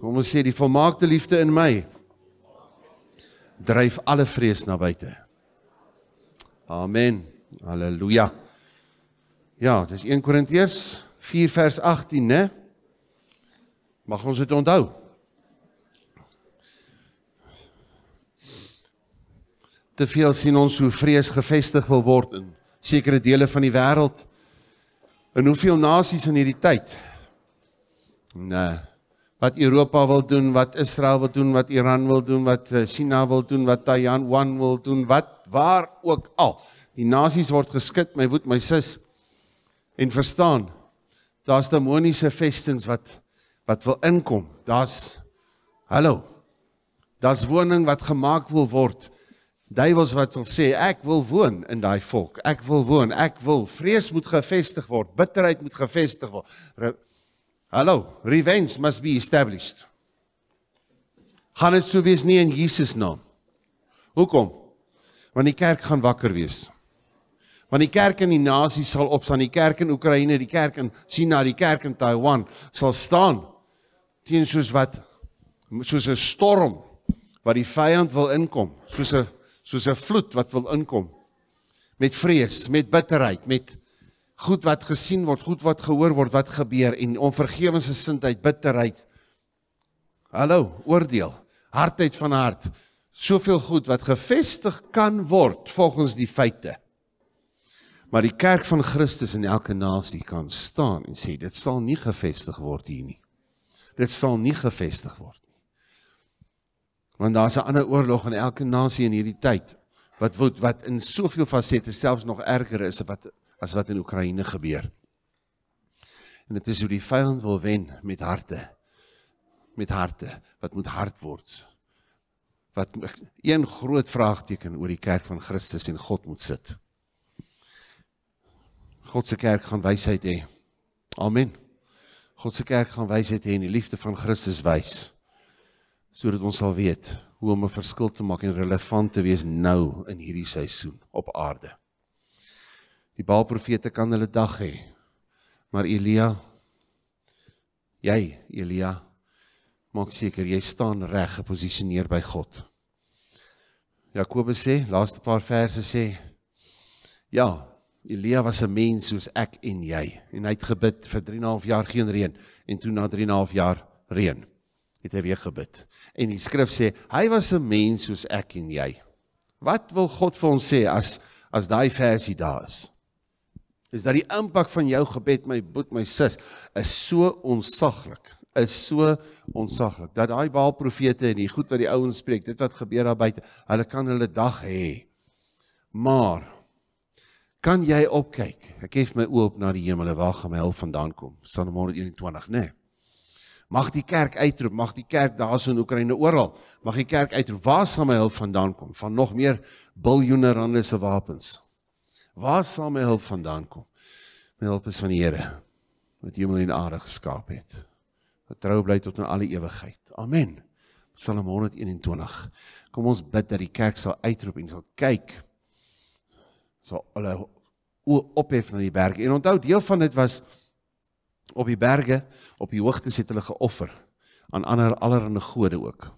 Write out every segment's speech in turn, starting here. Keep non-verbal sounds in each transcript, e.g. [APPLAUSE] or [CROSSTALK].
Kom ons sê die volmaakte liefde in my dryf alle vrees na buite. Amen. Halleluja. Ja, dis 1 Korintiërs 4 vers 18, né? Mag ons dit onthou. Te veel sien ons hoe vrees gevestig wil word in sekere dele van die wêreld. In hoeveel nasies in hierdie tyd? Nee. Wat Europa wil doen, wat Israel wil doen, wat Iran wil doen, wat eh, China wil doen, wat Taiwan wil doen, wat waar ook al. Die nasies word geskit, my boet, my sis. En verstaan, daar's demoniese vestings wat wat wil inkom. Daar's hallo. Daar's woning wat gemaak wil word. Duiwels wat wil sê ek wil woon in daai volk. Ek wil woon. Ek wil vrees moet gevestig word. Bitterheid moet gevestig word. Hallo, revenge must be established. Gaan dit sou wees nie in Jesus naam. Hoekom? Want die kerk gaan wakker wees. Want die kerk in die nasie sal opstaan, die kerk in Oekraïne, die kerk in China, die kerk in Taiwan sal staan teen soos wat soos 'n storm wat die vyand wil inkom, soos 'n soos 'n vloed wat wil inkom met vrees, met bitterheid, met goed wat gesien word, goed wat gehoor word, wat gebeur en onvergewensgesindheid, bitterheid. Hallo, oordeel, hardheid van hart. Soveel goed wat gevestig kan word volgens die feite. Maar die kerk van Christus in elke nasie kan staan en sê dit sal nie gevestig word hier nie. Dit sal nie gevestig word want daar's 'n ander oorlog in elke nasie in hierdie tyd wat wat in soveel fasette selfs nog erger is wat as wat in Oekraïne gebeur. En dit is hoe die vyand wil wen met harte met harte wat moet hard word. Wat een groot vraagteken oor die kerk van Christus en God moet sit. God se kerk gaan wysheid hê. Amen. God se kerk gaan wysheid hê en die liefde van Christus wys sodat ons sal weet hoe om 'n verskil te maak en relevant te wees nou in hierdie seisoen op aarde. Die Baalprofete kan hulle dag hê. Maar Elia jy Elia maak seker jy staan reg geposisioneer by God. Jakobus sê, laaste paar verse sê ja, Elia was 'n mens soos ek en jy en hy het gebid vir 3 en 'n half jaar geen reën en toe na 3 en 'n half jaar reën het hy weer gebid. En die skrif sê hy was 'n mens soos ek en jy. Wat wil God vir ons sê as as daai versie daar is? Is dat die impak van jou gebed my boet my sis is so onsaglik, is so onsaglik dat daai Baal profete en die goed wat die ouens spreek, dit wat gebeur daar buite, hulle kan hulle dag hê. Maar kan jy opkyk? Ek hef my oë op na die hemel waar gaan my hulp vandaan kom? Psalm 121, né? Nee. Mag die kerk uitroep, mag die kerk daarso in Oekraïne oral, mag die kerk uitroep, waar sal my hulp vandaan kom? Van nog meer biljoene rande se wapens. Waar sal my hulp vandaan kom? My hulp is van die Here wat hemel en aarde geskaap het. Wat trou bly tot in alle ewigheid. Amen. Psalm 121. Kom ons bid dat die kerk sal uitroep en sal kyk. Sal hulle ophef na die berge. En onthou deel van dit was op die berge, op die hoogtes het hulle geoffer aan ander allerlei gode ook.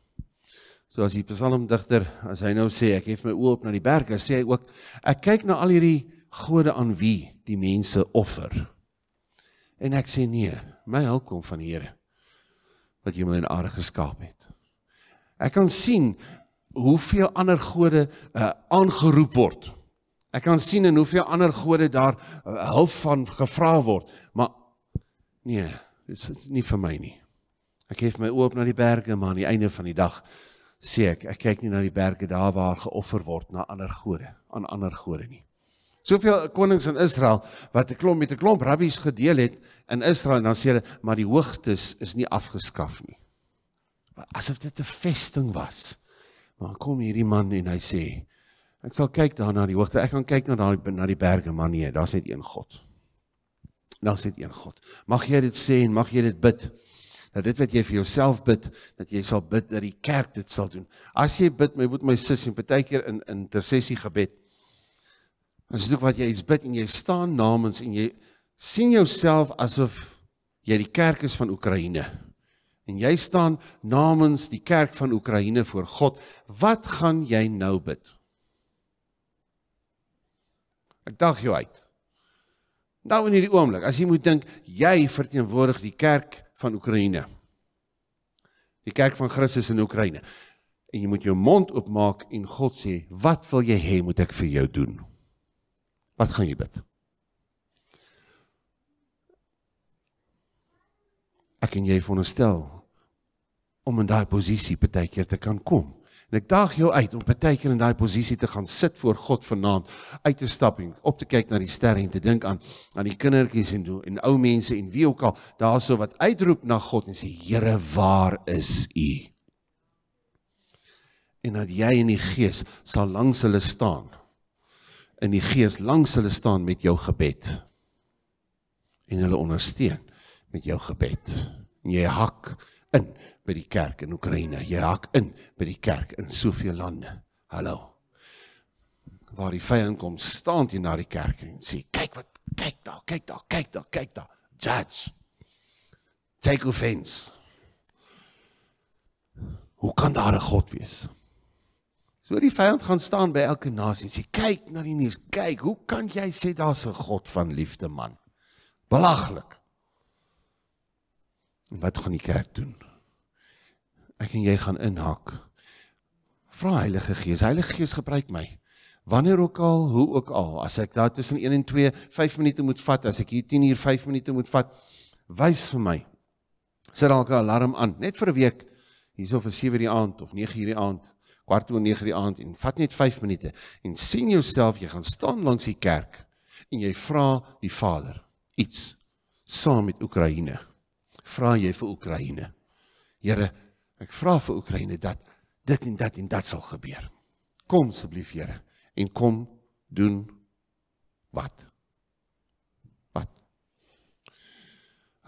So as die psalmdigter, as hy nou sê ek hef my oë op na die berge, sê hy ook ek kyk na al hierdie gode aan wie die mense offer. En ek sê nee, my hulp kom van die Here wat hemel en aarde geskaap het. Ek kan sien hoeveel ander gode uh, aangeroep word. Ek kan sien en hoeveel ander gode daar uh, hulp van gevra word, maar Nee, dit is nie vir my nie. Ek hef my oop na die berge, maar aan die einde van die dag sê ek, ek kyk nie na die berge daar waar geoffer word na ander gode, aan ander gode nie. Soveel konings in Israel wat 'n klomp met 'n klomp rabbies gedeel het in Israel en dan sê hulle, maar die hoogtes is nie afgeskaf nie. Asof dit 'n vesting was. Maar kom hierdie man en hy sê, ek sal kyk daar na die hoogte. Ek kan kyk na daai na die berge, maar nee, daar's net een God sê dit een God. Mag jy dit sê en mag jy dit bid. Dat dit wat jy vir jouself bid, dat jy sal bid dat die kerk dit sal doen. As jy bid, my moet my sis en partykeer in intersessie gebed. As dit ook wat jy iets bid en jy staan namens en jy sien jouself asof jy die kerk is van Oekraïne. en jy staan namens die kerk van Oekraïne voor God, wat gaan jy nou bid? Ek dag jou uit. Nou in hierdie oomblik, as jy moet dink jy verteenwoordig die kerk van Oekraïne. Die kerk van Christus in Oekraïne. En jy moet jou mond oopmaak en God sê, "Wat wil jy hê moet ek vir jou doen?" Wat gaan jy bid? Ek en jy veronderstel om in daai posisie baie keer te kan kom. En ek daag jou uit om baie keer in daai posisie te gaan sit voor God vanaand, uit te stap en op te kyk na die sterre en te dink aan aan die kindertjies en en ou mense en wie ook al daarso wat uitroep na God en sê Here, waar is U? En dat jy in die gees sal langs hulle staan. In die gees langs hulle staan met jou gebed. En hulle ondersteun met jou gebed. En jy hak in by die kerk in Oekraïne. Jy hak in by die kerk in soveel lande. Hallo. Waar die vyand kom staan jy na die kerk en sê kyk wat kyk daar, kyk daar, kyk daar, kyk daar. Judge. Take offense. Hoe kan daar 'n God wees? So die vyand gaan staan by elke nasie en sê kyk na die nuus, kyk, hoe kan jy sê daar's 'n God van liefde man? Belaglik. Wat gaan die kerk doen? ek en jy gaan inhak. Vra Heilige Gees, Heilige Gees gebruik my. Wanneer ook al, hoe ook al, as ek daar tussen 1 en 2 5 minute moet vat, as ek hier 10 uur 5 minute moet vat, wys vir my. Sit dalk 'n alarm aan, net vir 'n week, hierso vir 7 die aand of 9 die aand, kwart oor 9 die aand en vat net 5 minute en sien jouself jy gaan staan langs die kerk en jy vra die Vader iets saam met Oekraïne. Vra jy vir Oekraïne. Here, Ek vra vir Oekraïne dat dit en dat en dat sal gebeur. Kom asseblief Here en kom doen wat? Wat?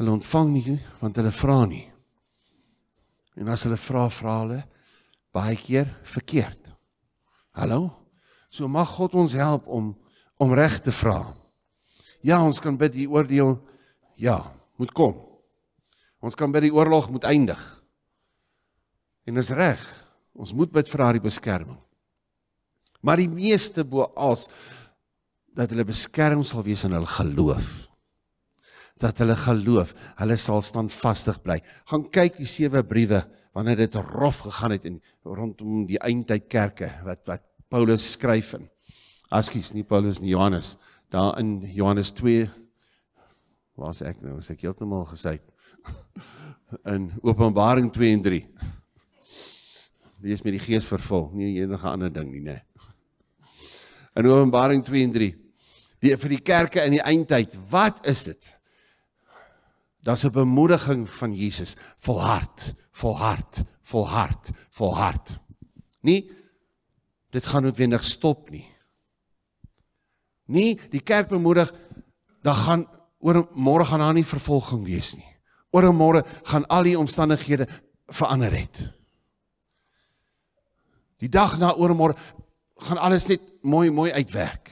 Hulle ontvang nie want hulle vra nie. En as hulle vra, vra hulle baie keer verkeerd. Hallo? So mag God ons help om om reg te vra. Ja, ons kan bid die oordeel ja, moet kom. Ons kan bid die oorlog moet eindig. En dis reg. Ons moet bid vir haar beskerming. Maar die meeste bo als dat hulle beskerm sal wees in hul geloof. Dat hulle geloof, hulle sal standvastig bly. Gaan kyk die sewe briewe wanneer dit rof gegaan het in rondom die eindtyd kerke wat wat Paulus skryf in. Askies nie Paulus nie Johannes. Daar in Johannes 2 waar's ek nou? Is ek heeltemal gesê [LAUGHS] in Openbaring 2 en 3 wees met die gees vervul, nie enige ander ding nie, nê. In Openbaring 2 en 3. Die vir die kerke in die eindtyd, wat is dit? Daar's 'n bemoediging van Jesus, volhard, volhard, volhard, volhard. Nie dit gaan noodwendig stop nie. Nie die kerk bemoedig dan gaan oor môre gaan daar nie vervolging wees nie. Oor môre gaan al die omstandighede verander het. Die dag na oormôre gaan alles net mooi mooi uitwerk.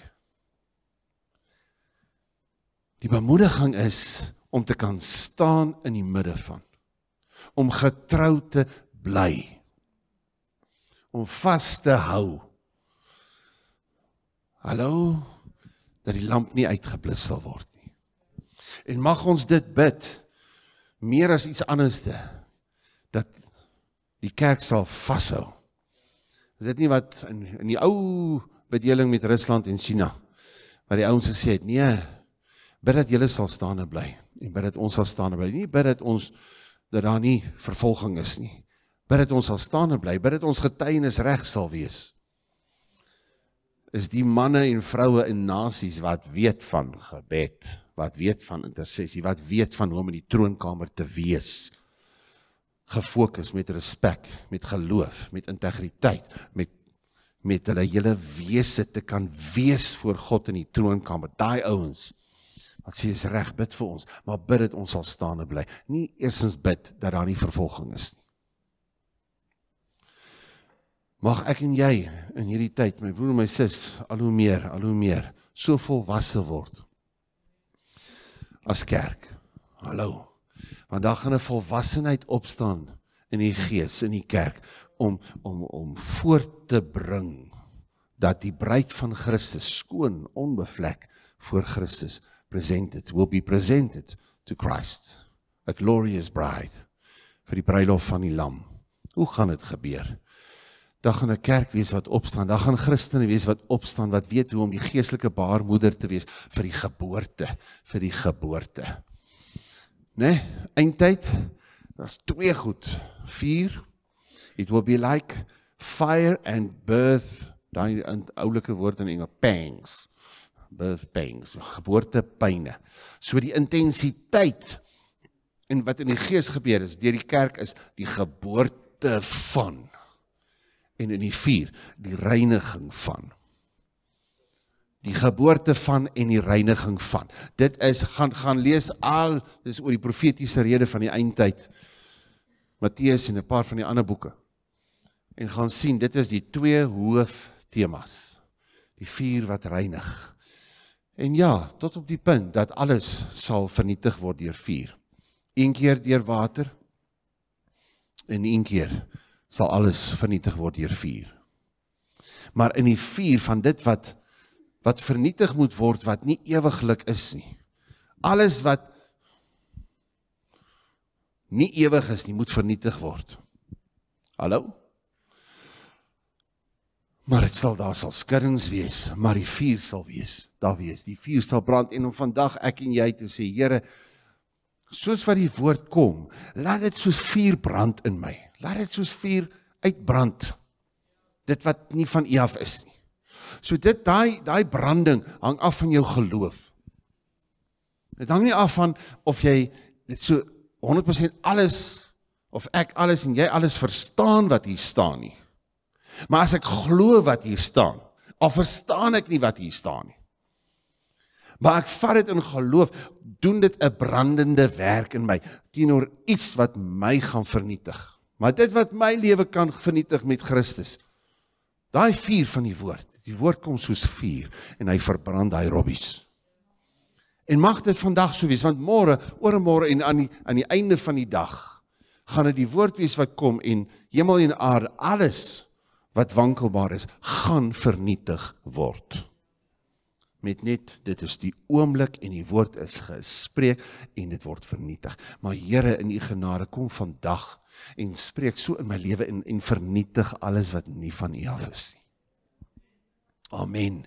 Die bemoediging is om te kan staan in die midde van om getrou te bly. Om vas te hou. Hallo dat die lamp nie uitgeblus sal word nie. En mag ons dit bid meer as iets anderste dat die kerk sal vashou. Is dit nie wat in in die ou bedeling met Rusland en China wat die ouens gesê het, nee, bid dat julle sal staan en bly en bid dat ons sal staan en bly. Nie bid dat ons dat daar nie vervolging is nie. Bid dat ons sal staan en bly, bid dat ons getuienis reg sal wees. Is die manne en vroue in nasies wat weet van gebed, wat weet van intersessie, wat weet van hoe om in die troonkamer te wees gefokus met respek, met geloof, met integriteit, met met hulle hele wese te kan wees voor God in die troonkamer. Daai ouens wat sê is reg, bid vir ons, maar bid dit ons sal staan en bly. Nie eersins bid dat daar nie vervolging is nie. Mag ek en jy in hierdie tyd, my broer en my sis, al hoe meer, al hoe meer so volwasse word as kerk. Hallo Want daar gaan 'n volwassenheid opstaan in die gees in die kerk om om om voor te bring dat die bruid van Christus skoon onbevlek voor Christus presented will be presented to Christ a glorious bride vir die bruilof van die lam. Hoe gaan dit gebeur? Dan gaan 'n kerk wees wat opstaan dan gaan Christene wees wat opstaan wat weet hoe om die geestelike baarmoeder te wees vir die geboorte vir die geboorte. Né? Nee, eindtyd daar's twee goed. Vier it will be like fire and birth daai oulike woord in Engels pangs birth pangs geboortepyne so die intensiteit en wat in die gees gebeur is deur die kerk is die geboorte van en in die vuur die reiniging van die geboorte van en die reiniging van dit is gaan gaan lees al dis oor die profetiese rede van die eindtyd Matteus en 'n paar van die ander boeke en gaan sien dit is die twee hoof temas. Die vuur wat reinig. En ja, tot op die punt dat alles sal vernietig word deur vuur. Een keer deur water en een keer sal alles vernietig word deur vuur. Maar in die vuur van dit wat wat vernietig moet word wat nie ewiglik is nie. Alles wat nie ewig is nie, moet vernietig word. Hallo? Maar dit sal daar sal skurrings wees, maar die vuur sal wees. Daar wees. Die vuur sal brand en om vandag ek en jy te sê, Here, soos wat die woord kom, laat dit soos vuur brand in my. Laat dit soos vuur uitbrand. Dit wat nie van U af is nie. So dit daai daai branding hang af van jou geloof. Dit hang nie af van of jy dit so 100% alles of ek alles en jy alles verstaan wat hier staan nie. Maar as ek glo wat hier staan, al verstaan ek nie wat hier staan nie. Maar ek vat dit in geloof, doen dit 'n brandende werk in my teenoor iets wat my gaan vernietig. Maar dit wat my lewe kan vernietig met Christus. Daai vuur van die woord. Die woord kom soos vuur en hy verbrand daai robbies. En mag dit vandag so wees want môre, oor môre en aan die aan die einde van die dag gaan dit die woord wees wat kom en hemel en aarde alles wat wankelbaar is, gaan vernietig word. Met net dit is die oomblik en die woord is gespreek en dit word vernietig. Maar Here in u genade kom vandag en spreek so in my lewe en en vernietig alles wat nie van u af is nie. Amen.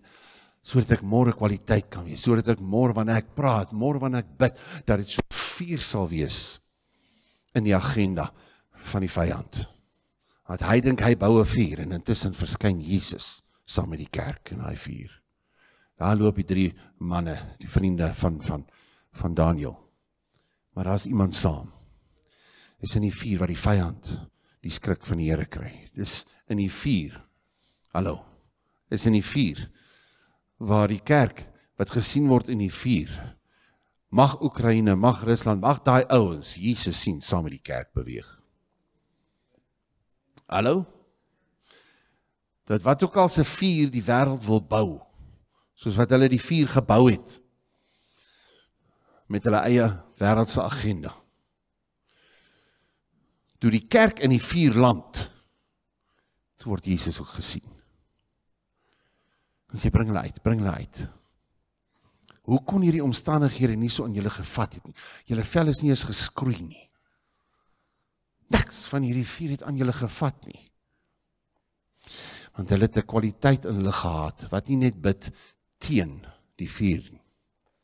Sodat ek môre kwaliteit kan wees, sodat ek môre wanneer ek praat, môre wanneer ek bid, dat dit so vuur sal wees in die agenda van die vyand wat hy dink hy bou 'n vuur en intussen verskyn Jesus saam met die kerk in daai vuur. Daar loop die drie manne, die vriende van van van Daniël. Maar daar's iemand saam. Dis in die vuur wat die vyand die skrik van die Here kry. Dis in die vuur. Hallo. Dis in die vuur waar die kerk wat gesien word in die vuur mag Oekraïne, mag Rusland, mag daai ouens Jesus sien saam met die kerk beweeg. Hallo? Dat wat ook al se vuur die wêreld wil bou, soos wat hulle die vuur gebou het met hulle eie wêreldse agenda. Toe die kerk in die vuur land, toe word Jesus ook gesien. En sy bring hulle uit, bring hulle uit. Hoe kon hierdie omstandighede nie so aan julle gevat het nie? Julle vel is nie eens geskroei nie. Niks van hierdie vuur het aan julle gevat nie. Want hulle het 'n kwaliteit in hulle gehad wat nie net bid teen die vuur nie.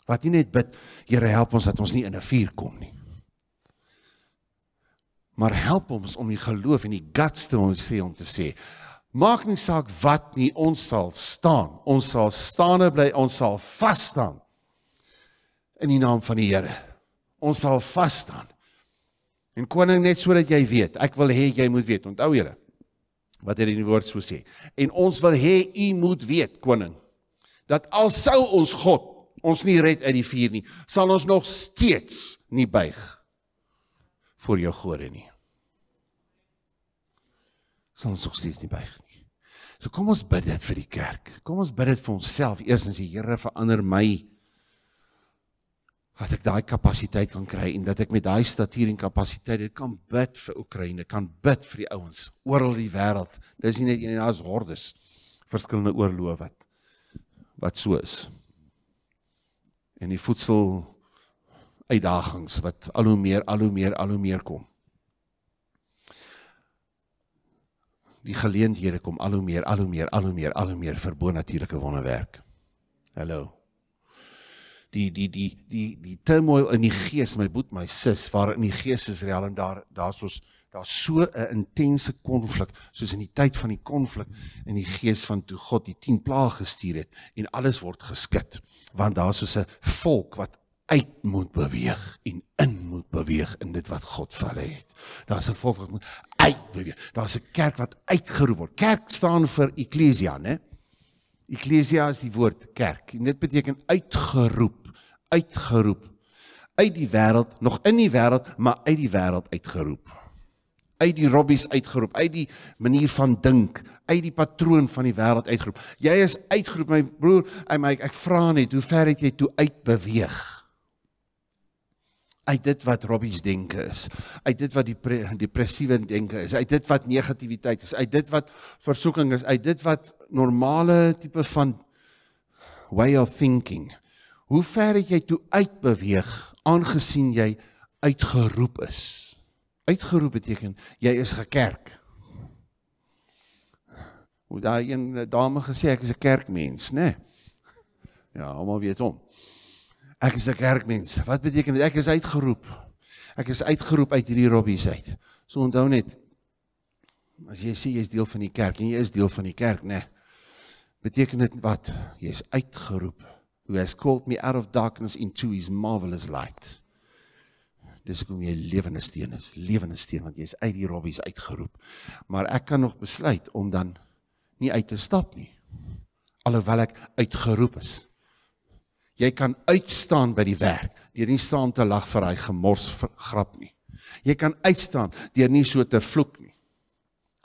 Wat nie net bid, Here help ons dat ons nie in 'n vuur kom nie. Maar help ons om die geloof en die guts te ons sê om te sê, maak nie saak wat nie, ons sal staan. Ons sal staande bly, ons sal vas staan. In die naam van die Here. Ons sal vas staan. En koning net sodat jy weet, ek wil hê jy moet weet. Onthou julle wat hier in die woord so sê. En ons wil hê u moet weet, koning, dat al sou ons God ons nie red uit die vuur nie, sal ons nog steeds nie buig voor jou gode nie. Sal ons nog steeds nie buig nie. So kom ons bid dit vir die kerk. Kom ons bid dit vir onsself. Eerstens die Here verander my dat ek daai kapasiteit kan kry en dat ek met daai statuur en kapasiteit dit kan bid vir Oekraïne, kan bid vir die ouens oral die wêreld. Dis nie net een daar's hordes verskillende oorloë wat wat so is. En die voedsel uitdagings wat al hoe meer al hoe meer al hoe meer kom. Die geleenthede kom al hoe meer al hoe meer al hoe meer al hoe meer vir bonatuurlike wonderwerk. Hallo. Die die die die die turmoil in die gees my boet my sis waar in die gees is reël en daar daar's ons daar's so 'n intense konflik soos in die tyd van die konflik in die gees van toe God die 10 plaae gestuur het en alles word geskit want daar's so 'n volk wat uit moet beweeg en in moet beweeg in dit wat God vir hulle het. Daar's 'n volk wat moet uitbeweeg. Daar's 'n kerk wat uitgeroep word. Kerk staan vir eklesia, né? Eklesia is die woord kerk. En dit beteken uitgeroep, uitgeroep uit die wêreld, nog in die wêreld, maar uit die wêreld uitgeroep. Uit die robbies uitgeroep, uit die manier van dink, uit die patroon van die wêreld uitgeroep. Jy is uitgeroep my broer, ek ek vra net, hoe ver het jy toe uitbeweeg? uit dit wat Robbies denke is, uit dit wat die depressiewe denke is, uit dit wat negativiteit is, uit dit wat versoeking is, uit dit wat normale tipe van way of thinking. Hoe ver het jy toe uitbeweeg aangesien jy uitgeroep is? Uitgeroep beteken jy is gekerk. Hoe daai een dame gesê ek is 'n kerkmens, né? Nee? Ja, almal weet hom. Ek is 'n kerkmens. Wat beteken dit? Ek is uitgeroep. Ek is uitgeroep uit hierdie robbies uit. So onthou net as jy sê jy is deel van die kerk en jy is deel van die kerk, né? Nee, beteken dit wat? Jy is uitgeroep. Who has called me out of darkness into his marvelous light. Dis kom jy lewende steen is, lewende steen want jy is uit die robbies uitgeroep. Maar ek kan nog besluit om dan nie uit te stap nie. Alhoewel ek uitgeroep is. Jy kan uitstaan by die werk deur nie saam te lag vir hy gemors grap nie. Jy kan uitstaan deur nie so te vloek nie.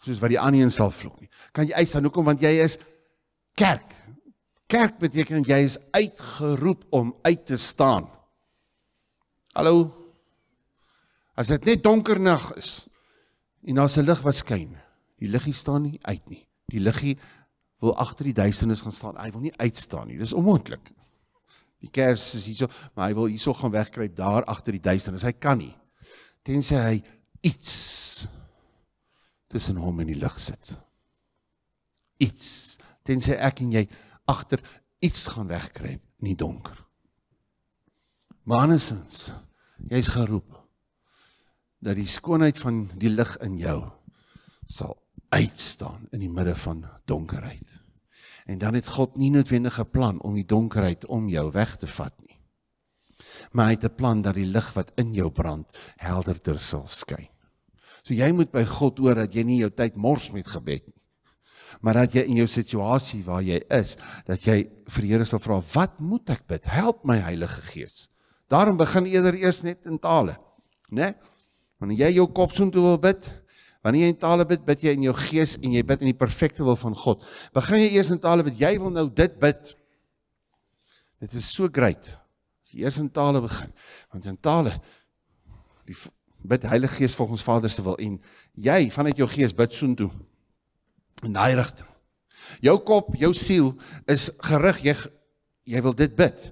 Soos wat die ander een sal vloek nie. Kan jy uitstaan hoekom want jy is kerk. Kerk beteken jy is uitgeroep om uit te staan. Hallo. As dit net donker nag is en daar's 'n lig wat skyn, die liggie staan nie uit nie. Die liggie wil agter die duisternis gaan staan. Hy wil nie uitstaan nie. Dis onmoontlik. Die kers is hierso, maar hy wil hierso gaan wegkruip daar agter die duisternis. Hy kan nie. Tensy hy iets tussen hom en die lig sit. Iets. Tensy ek en jy agter iets gaan wegkruip in die donker. Manesins, jy's geroep dat die skoonheid van die lig in jou sal uitstaan in die midde van donkerheid. En dan het God nie noodwendig 'n plan om die donkerheid om jou weg te vat nie. Maar hy het 'n plan dat die lig wat in jou brand helderder sal skyn. So jy moet by God hoor dat jy nie jou tyd mors met gebed nie. Maar dat jy in jou situasie waar jy is, dat jy vir die Here sal vra, "Wat moet ek bid? Help my Heilige Gees." Daarom begin eerder eers net in tale, né? Wanneer jy jou kop soontoe wil bid, Wanneer jy in tale bid, bid jy in jou gees en jy bid in die perfekte wil van God. Begin jy eers in tale bid, jy wil nou dit bid. Dit is so great. As jy eers in tale begin, want in tale die bid Heilige Gees volgens Vader se wil en jy vanuit jou gees bid soontoe in daai rigting. Jou kop, jou siel is gerig jy jy wil dit bid.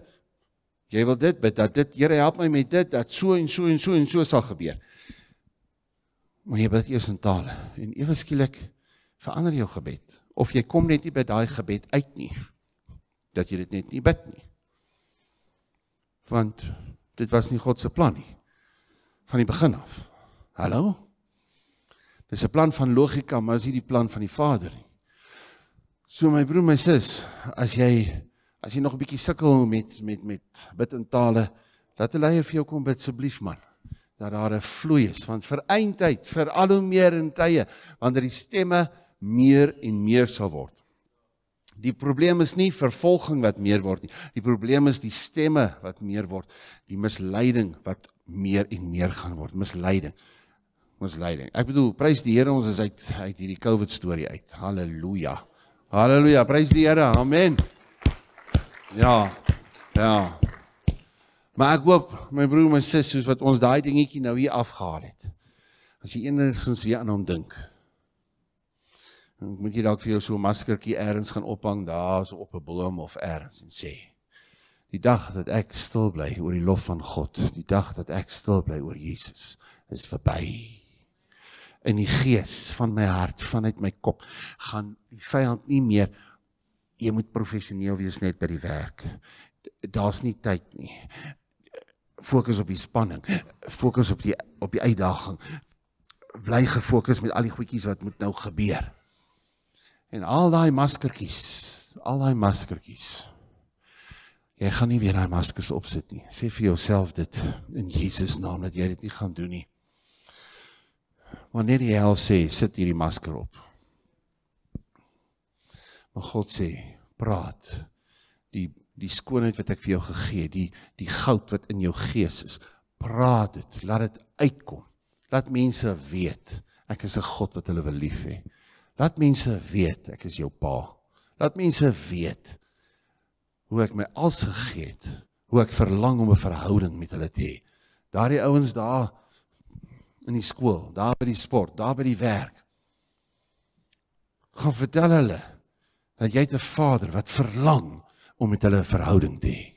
Jy wil dit bid dat dit Here help my met dit dat so en so en so en so sal gebeur. Maar jy bid eers in tale en ewe skielik verander jou gebed of jy kom net nie by daai gebed uit nie dat jy dit net nie bid nie. Want dit was nie God se plan nie van die begin af. Hallo? Dis 'n plan van logika, maar is nie die plan van die Vader nie. So my broer, my sus, as jy as jy nog 'n bietjie sukkel met met met bid in tale, laat 'n leier vir jou kom bid asseblief man dat daar 'n vloei is want vir eindtyd vir al hoe meer in tye wanneer die stemme meer en meer sal word. Die probleem is nie vervolging wat meer word nie. Die probleem is die stemme wat meer word, die misleiding wat meer en meer gaan word, misleiding. Misleiding. Ek bedoel, prys die Here ons is uit uit hierdie COVID storie uit. Halleluja. Halleluja. Prys die Here. Amen. Ja. Ja. Maar ek hoop my broer my sus soos wat ons daai dingetjie nou hier afgehaal het. As jy enigsins weer aan hom dink. Dan moet jy dalk vir jou so 'n maskertjie eers gaan ophang daar so op 'n boom of eers en sê die dag dat ek stil bly oor die lof van God, die dag dat ek stil bly oor Jesus is verby. In die gees van my hart, vanuit my kop, gaan die vyand nie meer jy moet professioneel wees net by die werk. Daar's nie tyd nie fokus op die spanning, fokus op die op die uitdaging. Bly gefokus met al die goedjies wat moet nou gebeur. En al daai maskertjies, al daai maskertjies. Jy gaan nie weer daai maskers opsit nie. Sê vir jouself dit in Jesus naam dat jy dit nie gaan doen nie. Wanneer jy al sê, sit hierdie masker op. Maar God sê, praat. Die die skoonheid wat ek vir jou gegee, die die goud wat in jou gees is. Praat dit, laat dit uitkom. Laat mense weet ek is 'n God wat hulle wil lief hê. Laat mense weet ek is jou pa. Laat mense weet hoe ek my als gegee het, hoe ek verlang om 'n verhouding met hulle te hê. Daardie ouens daar in die skool, daar by die sport, daar by die werk. Gaan vertel hulle dat jy 'n vader wat verlang om met hulle 'n verhouding te hê.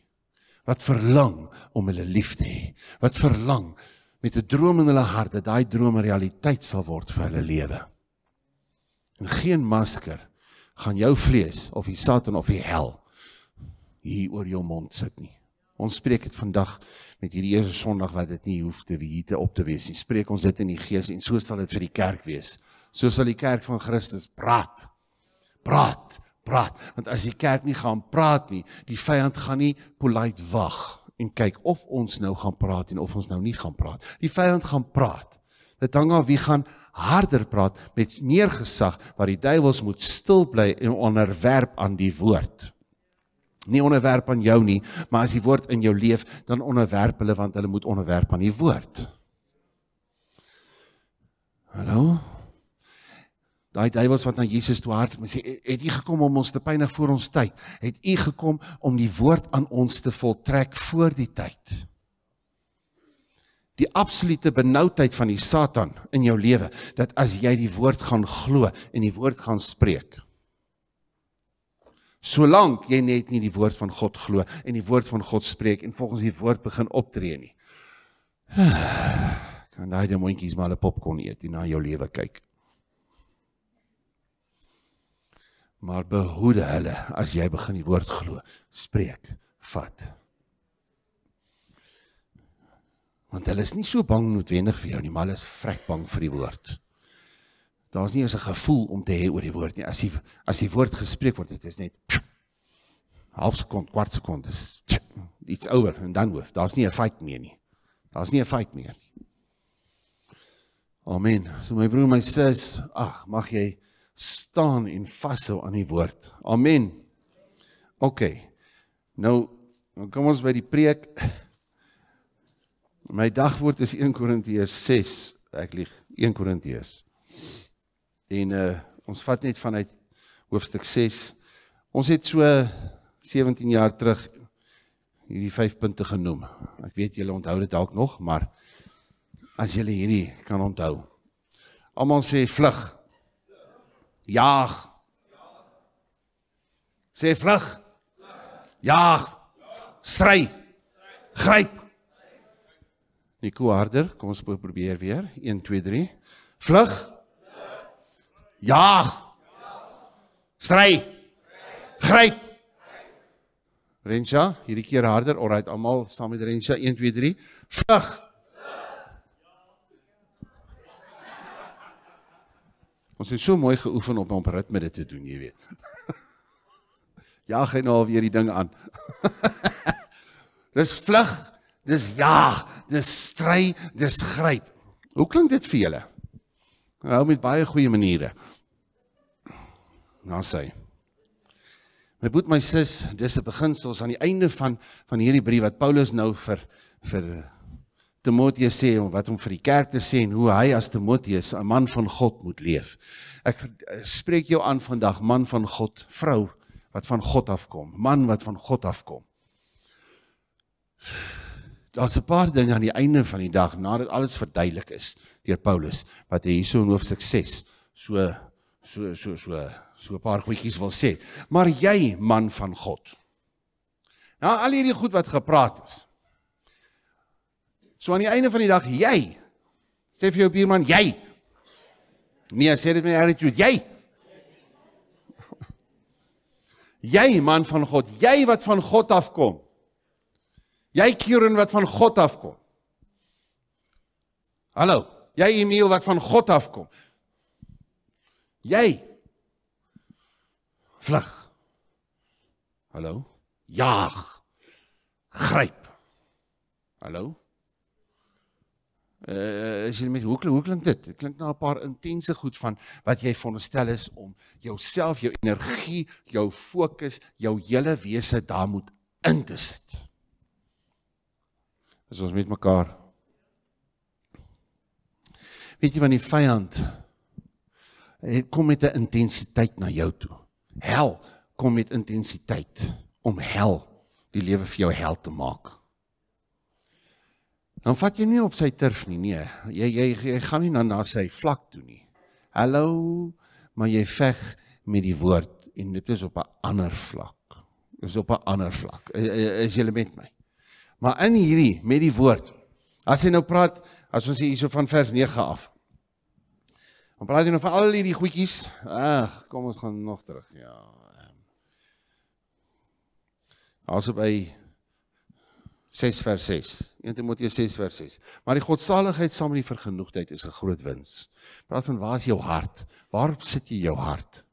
Wat verlang om hulle lief te hê. Wat verlang met 'n droom in hulle hart dat daai droom 'n realiteit sal word vir hulle lewe. En geen masker gaan jou vlees of die Satan of die hel hier oor jou mond sit nie. Ons spreek dit vandag met hierdie eerste Sondag wat dit nie hoef te wie te op te wees nie. Spreek ons dit in die gees en so sal dit vir die kerk wees. So sal die kerk van Christus praat. Praat praat want as die kerk nie gaan praat nie die vyand gaan nie polite wag en kyk of ons nou gaan praat en of ons nou nie gaan praat die vyand gaan praat dit hang af wie gaan harder praat met meer gesag waar die duiwels moet stil bly en onderwerp aan die woord nie onderwerp aan jou nie maar as die woord in jou leef dan onderwerp hulle want hulle moet onderwerp aan die woord hallo Daai duiwels wat na Jesus toe hardloop en sê het u gekom om ons te pynig voor ons tyd? Het u gekom om die woord aan ons te voltrek voor die tyd? Die absolute benoudheid van die Satan in jou lewe dat as jy die woord gaan glo en die woord gaan spreek. Solank jy net nie die woord van God glo en die woord van God spreek en volgens die woord begin optree nie. [SIGHS] Kan daai demontjies maar 'n popcorn eet en na jou lewe kyk. maar behoede hulle as jy begin die woord glo spreek vat want hulle is nie so bang noodwendig vir jou nie maar hulle is vrek bang vir die woord daar's nie eens 'n gevoel om te hê oor die woord nie as die as die woord gespreek word dit is net half sekond kwart sekond is iets oor en dan hoof daar's nie 'n fight meer nie daar's nie 'n fight meer nie Amen. So my broer, my sis, ag, mag jy staan en vashou aan die woord. Amen. OK. Nou, nou kom ons by die preek. My dagwoord is 1 Korintiërs 6. Ek lieg, 1 Korintiërs. En uh ons vat net vanuit hoofstuk 6. Ons het so 17 jaar terug hierdie 5 punte genoem. Ek weet julle onthou dit dalk nog, maar as julle hierdie kan onthou. Almal sê vlug. Jaag. Sê vlug. Jaag. Stry. Gryp. Nico harder, kom ons probeer weer. 1 2 3. Vlug. Jaag. Stry. Gryp. Rensha, hierdie keer harder. Alright, almal saam met Rensha 1 2 3. Vlug. Ons het so mooi geoefen op om ritme dit te doen, jy weet. [LAUGHS] Jaag hy nou weer die ding aan. [LAUGHS] dis vlug, dis jaag, dis stry, dis gryp. Hoe klink dit vir julle? Hou met baie goeie maniere. Nou sê. My boet my sis, dis 'n beginsels aan die einde van van hierdie brief wat Paulus nou vir vir Timoteus sê om wat om vir die kerk te sê en hoe hy as Timoteus 'n man van God moet leef. Ek spreek jou aan vandag man van God, vrou wat van God afkom, man wat van God afkom. Daar's 'n paar dinge aan die einde van die dag nadat alles verduidelik is deur Paulus wat hy hierso in hoofstuk 6 so so so so so 'n paar goedjies wil sê. Maar jy man van God. Nou al hierdie goed wat gepraat is. So aan die einde van die dag jy sê vir jou buurman jy. Nee, sê dit met attitude jy. Jy man van God, jy wat van God afkom. Jy Kieran wat van God afkom. Hallo, jy Emil wat van God afkom. Jy vlug. Hallo? Jaag. Gryp. Hallo? Uh as jy met hoe hoe klink dit? Dit klink na 'n paar intense goed van wat jy veronderstel is om jouself, jou energie, jou fokus, jou hele wese daar moet in te sit. As ons met mekaar Weet jy van die vyand? Hy kom met 'n intensiteit na jou toe. Hel kom met intensiteit om hel die lewe vir jou hel te maak. Dan vat jy nie op sy turf nie, nee. Jy jy jy gaan nie na na sy vlak toe nie. Hallo, maar jy veg met die woord en dit is op 'n ander vlak. Dit is op 'n ander vlak. Is jy met my? Maar in hierdie met die woord. As jy nou praat, as ons hierso van vers 9 af. Dan praat jy nou van al hierdie goedjies. Ag, kom ons gaan nog terug. Ja. Also by 6 vers 6. 1 Timoteus 6 vers 6. Maar die godsaligheid saam met die vergenoegdheid is 'n groot wins. Praat van waar is jou hart? Waarop sit jy jou hart?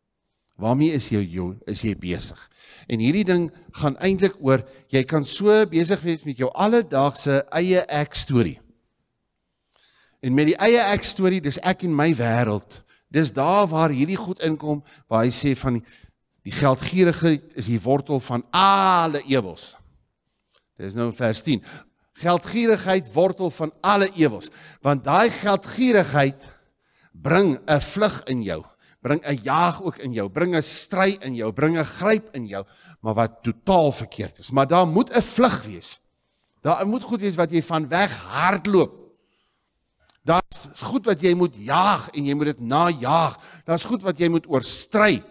Waarmee is jy jou is jy besig? En hierdie ding gaan eintlik oor jy kan so besig wees met jou alledaagse eie ek storie. En met die eie ek storie, dis ek en my wêreld. Dis daar waar hierdie goed inkom waar hy sê van die, die geldgierigheid is die wortel van alle ewels. Dis nou vers 10. Geldgierigheid wortel van alle ewels, want daai geldgierigheid bring 'n vlug in jou, bring 'n jaag ook in jou, bring 'n stry in jou, bring 'n gryp in jou, maar wat totaal verkeerd is. Maar daar moet 'n vlug wees. Daar moet goed wees wat jy van weg hardloop. Daar's goed wat jy moet jaag en jy moet dit najaag. Daar's goed wat jy moet oorstry.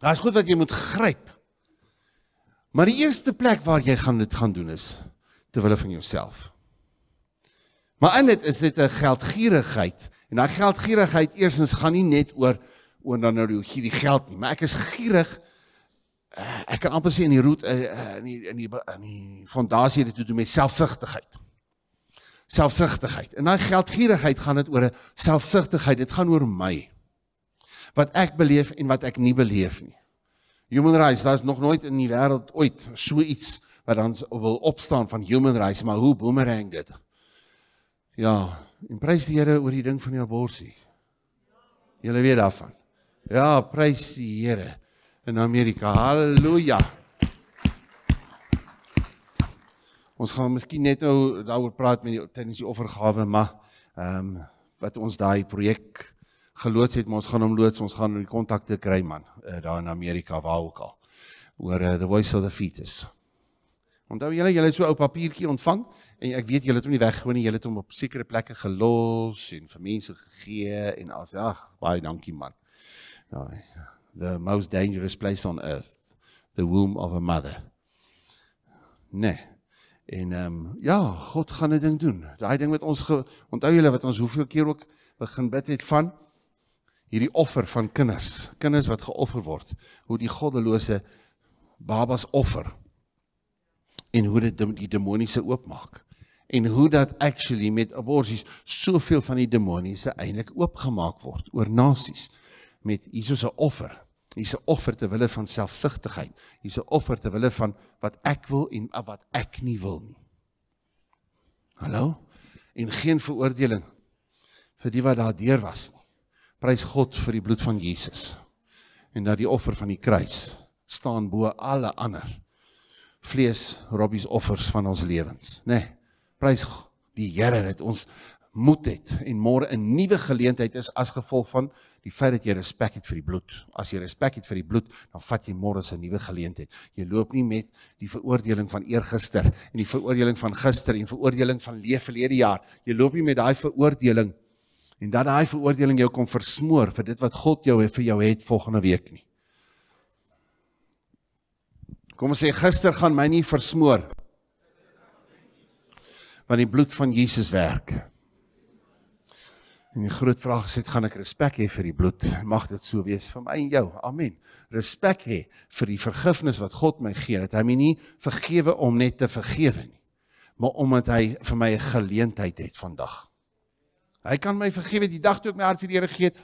Daar's goed wat jy moet gryp. Maar die eerste plek waar jy gaan dit gaan doen is ter wille van jouself. Maar in dit is dit 'n geldgierigheid en daai geldgierigheid eersens gaan nie net oor oor dan nou die geld nie, maar ek is gierig eh, ek kan amper sê in die root eh, eh, in die in die in die fondasie dit doen met selfsugtigheid selfsugtigheid. En daai geldgierigheid gaan dit oor 'n selfsugtigheid. Dit gaan oor my. Wat ek beleef en wat ek nie beleef nie. Human rights, daar's nog nooit in die wêreld ooit so iets wat dan wil opstaan van human rights, maar hoe boomerang dit? Ja, en prys die Here oor die ding van die abortus. Julle weet daarvan. Ja, prys die Here in Amerika. Halleluja. Ons gaan miskien net nou daaroor praat met die tydens die offergawe, maar ehm um, wat ons daai projek geloods het, maar ons gaan hom loods, ons gaan die kontakte kry man, uh, daar in Amerika waar ook al. oor uh, the voice of the fetus. Onthou julle, julle het so 'n ou papiertjie ontvang en ek weet julle het hom nie weggegooi nie, julle het hom op sekere plekke gelos en vir mense gegee en as ag, baie dankie man. The most dangerous place on earth, the womb of a mother. Nee. En ehm um, ja, God gaan 'n ding doen. Daai ding wat ons onthou julle wat ons hoeveel keer ook begin bid het van hierdie offer van kinders, kinders wat geoffer word, hoe die goddelose babas offer en hoe dit die demoniese oopmaak en hoe dat actually met aborsies soveel van die demoniese eintlik oopgemaak word oor nasies met hierso 'n offer Hier's 'n offer te wille van selfsugtigheid. Hier's 'n offer te wille van wat ek wil en wat ek nie wil nie. Hallo? En geen veroordeling vir die wat daar deur was nie. Prys God vir die bloed van Jesus. En dat die offer van die kruis staan bo alle ander vlees robbies offers van ons lewens, nê? Nee, prys die Here dat ons moed het en môre 'n nuwe geleentheid is as gevolg van die feit dat jy respek het vir die bloed. As jy respek het vir die bloed, dan vat jy môre 'n nuwe geleentheid. Jy loop nie met die veroordeling van eergister en die veroordeling van gister en veroordeling van leef verlede jaar. Jy loop nie met daai veroordeling en dat daai veroordeling jou kom versmoor vir dit wat God jou vir jou het volgende week nie. Kom ons sê gister gaan my nie versmoor. Want die bloed van Jesus werk. En die groot vraag is, gaan ek respek hê vir die bloed? Mag dit so wees vir my en jou. Amen. Respek hê vir die vergifnis wat God my gee. Dat hy my nie vergewe om net te vergewe nie, maar omdat hy vir my 'n geleentheid het vandag. Hy kan my vergewe die dag toe ek my hart vir die Here gegee het.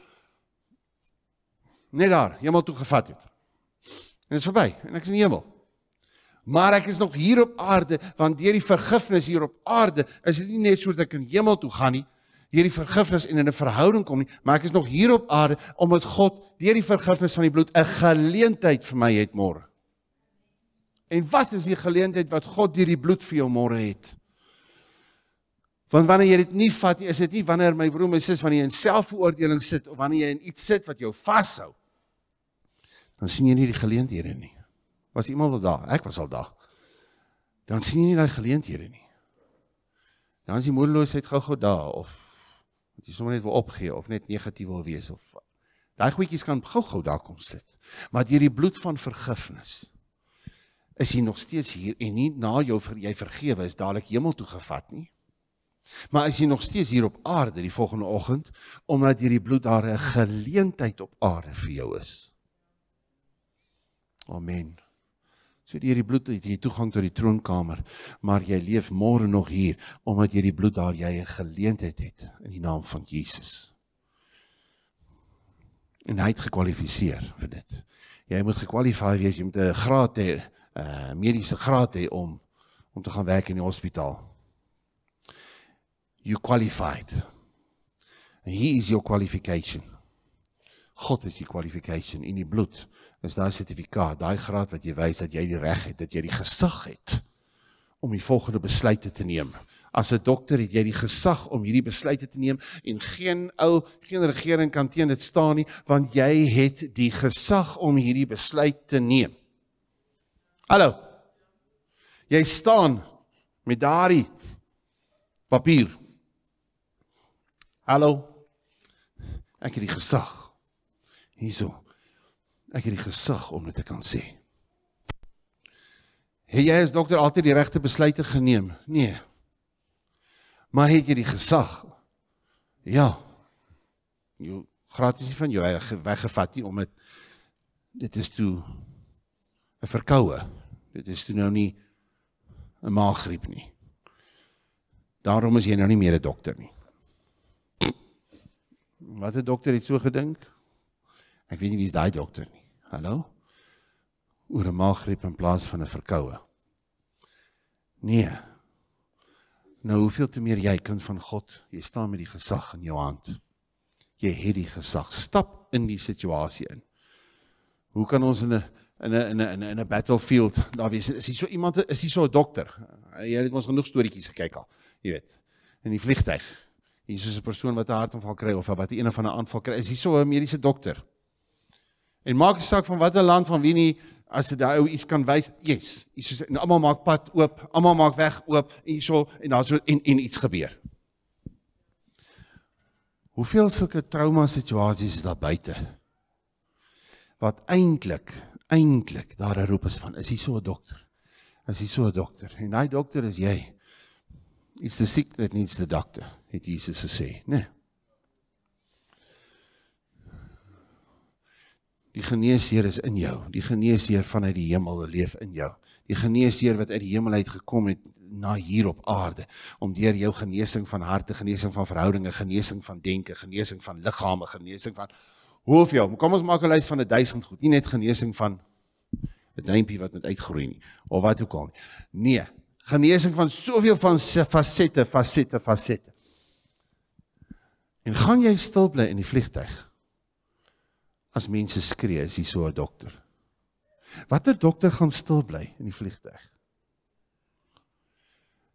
Net daar, hemel toe gevat het. En dit is verby en ek is in die hemel. Maar ek is nog hier op aarde want deur die vergifnis hier op aarde is dit nie net sodat ek in hemel toe gaan nie deur die vergifnis en in 'n verhouding kom nie, maar ek is nog hier op aarde omdat God deur die vergifnis van die bloed 'n geleentheid vir my het môre. En wat is die geleentheid wat God deur die bloed vir jou môre het? Want wanneer jy dit nie vat nie, is dit nie wanneer my broer my sis wanneer jy in selfveroordeling sit of wanneer jy in iets sit wat jou vashou. Dan sien jy nie die geleenthede nie. Was iemand al daar? Ek was al daar. Dan sien jy nie daai geleenthede nie. Dan is die moedeloosheid gou-gou daar of jy sommer net wil opgee of net negatief wil wees of daai goedjies kan gou-gou daar kom sit. Maar deur die bloed van vergifnis is jy nog steeds hier en nie na jou vir jy vergewe is dadelik hemel toe gevat nie. Maar is jy nog steeds hier op aarde die volgende oggend omdat deur die bloed daar 'n geleentheid op aarde vir jou is. Amen. So deur die bloed het jy toegang tot die troonkamer, maar jy leef môre nog hier omdat jy die bloed daar jy 'n geleentheid het in die naam van Jesus. En hy het gekwalifiseer vir dit. Jy moet gekwalifiseer wees, jy moet 'n graad hê, 'n uh, mediese graad hê om om te gaan werk in die hospitaal. You qualified. And he is your qualification. God is die qualification in die bloed. Is daai sertifikaat, daai graad wat jy wys dat jy die reg het, dat jy die gesag het om die volgende besluite te neem. As 'n dokter het jy die gesag om hierdie besluite te neem en geen ou, geen regering kan teen dit staan nie, want jy het die gesag om hierdie besluit te neem. Hallo. Jy staan met daardie papier. Hallo. Ek het die gesag hierso. Ek het die gesag om dit te kan sê. Het jy as dokter altyd die regte besluite geneem? Nee. Maar het jy die gesag? Ja. Jy gratis nie van jou weggevat nie om dit dit is toe 'n verkoue. Dit is toe nou nie 'n maaggriep nie. Daarom is jy nou nie meer 'n dokter nie. Wat 'n dokter het so gedink? Ek weet nie wie is daai dokter nie. Hallo? Oor 'n maaggriep in plaas van 'n verkoue. Nee. Nou hoeveel te meer jy kind van God, jy staan met die gesag in jou hand. Jy het die gesag. Stap in die situasie in. Hoe kan ons in 'n in 'n in 'n in 'n battlefield daar wees is hy so iemand is hy so 'n dokter. Jy het ons genoeg storieetjies gekyk al, jy weet. In die vliegtyg. Hier is 'n persoon wat 'n hartaanval kry of wat een van 'n aanval kry. Is hy so 'n mediese dokter? En maak nie saak van watter land van wie nie as dit daai ou iets kan wys. Yes, Jesus en almal maak pad oop, almal maak weg oop en hierso en daar so en en iets gebeur. Hoeveel sulke trauma situasies daar buite? Wat eintlik eintlik daar 'n roep is van, is hy so 'n dokter? Is hy so 'n dokter? En daai dokter is jy. It's the sick that needs the doctor, het Jesus gesê, né? Nee. Die geneesheer is in jou. Die geneesheer vanuit die hemel leef in jou. Die geneesheer wat uit die hemel uit gekom het na hier op aarde om deur jou genesing van harte, genesing van verhoudinge, genesing van denke, genesing van liggame, genesing van hoeveel. Kom ons maak 'n lys van 1000 goed, nie net genesing van 'n duimpie wat met uitgroei nie of wat ook al nie. Nee, genesing van soveel van fasette, fasette, fasette. En gaan jy stil bly in die vliegtyg? As mense skree, is hy so 'n dokter. Watter dokter gaan stil bly in die vliegtuig?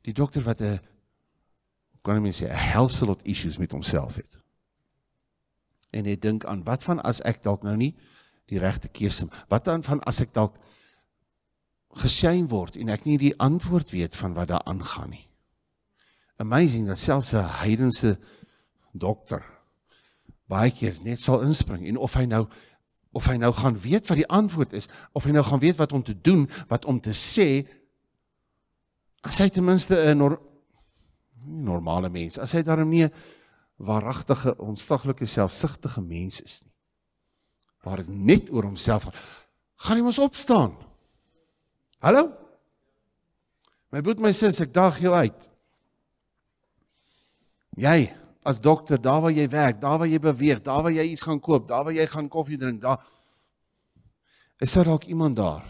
Die dokter wat 'n kan ek sê 'n helse lot issues met homself het. en jy dink aan wat van as ek dalk nou nie die regte keuse wat dan van as ek dalk geshame word en ek nie die antwoord weet van wat daar aangaan nie. Amazing dat selfs 'n heidense dokter baie keer net sal inspring en of hy nou of hy nou gaan weet wat die antwoord is of hy nou gaan weet wat om te doen, wat om te sê as hy ten minste 'n nor normale mens, as hy daarom nie 'n waaragtige onstaglike selfsugtige mens is nie. Waar dit net oor homself gaan, gaan hy mos opstaan. Hallo? My broer, my sis, ek daag jou uit. Jy as dokter, daar waar jy werk, daar waar jy beweeg, daar waar jy iets gaan koop, daar waar jy gaan koffie drink, daar is daar dalk iemand daar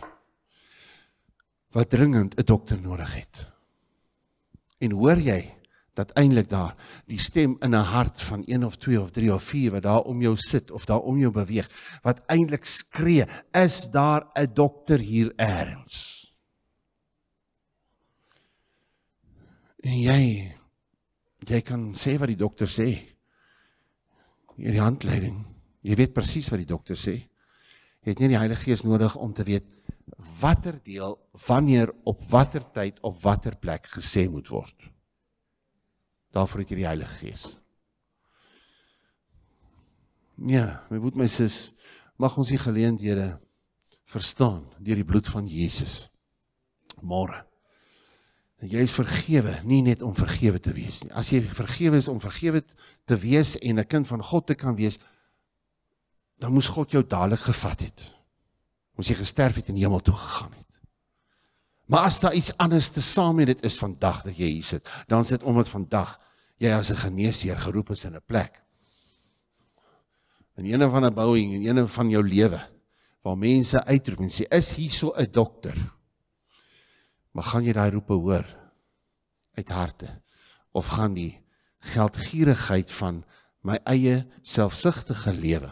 wat dringend 'n dokter nodig het. En hoor jy dat eintlik daar die stem in 'n hart van 1 of 2 of 3 of 4 wat daar om jou sit of daar om jou beweeg wat eintlik skree, is daar 'n dokter hier eers? En jy jy kan sê wat die dokter sê. Jy die handleiding. Jy weet presies wat die dokter sê. Jy het nie die Heilige Gees nodig om te weet watter deel wanneer op watter tyd op watter plek gesê moet word. Daarvoor het jy die Heilige Gees. Ja, my broer my sis, mag ons die geleenthede verstaan deur die bloed van Jesus. Môre jy is vergewe, nie net om vergewe te wees nie. As jy vergewe is om vergewe te wees en 'n kind van God te kan wees, dan moes God jou dadelik gevat het. Moes jy gesterf het en hemel toe gegaan het. Maar as daar iets anders te saam met dit is vandag dat jy hier sit, dan sit omdat vandag jy as 'n geneesheer geroep is in 'n plek. In een van 'n bouing en een van jou lewe waar mense uitroep en sê is hier so 'n dokter Maar gaan jy daai roepe hoor uit harte? Of gaan die geldgierigheid van my eie selfsugtige lewe?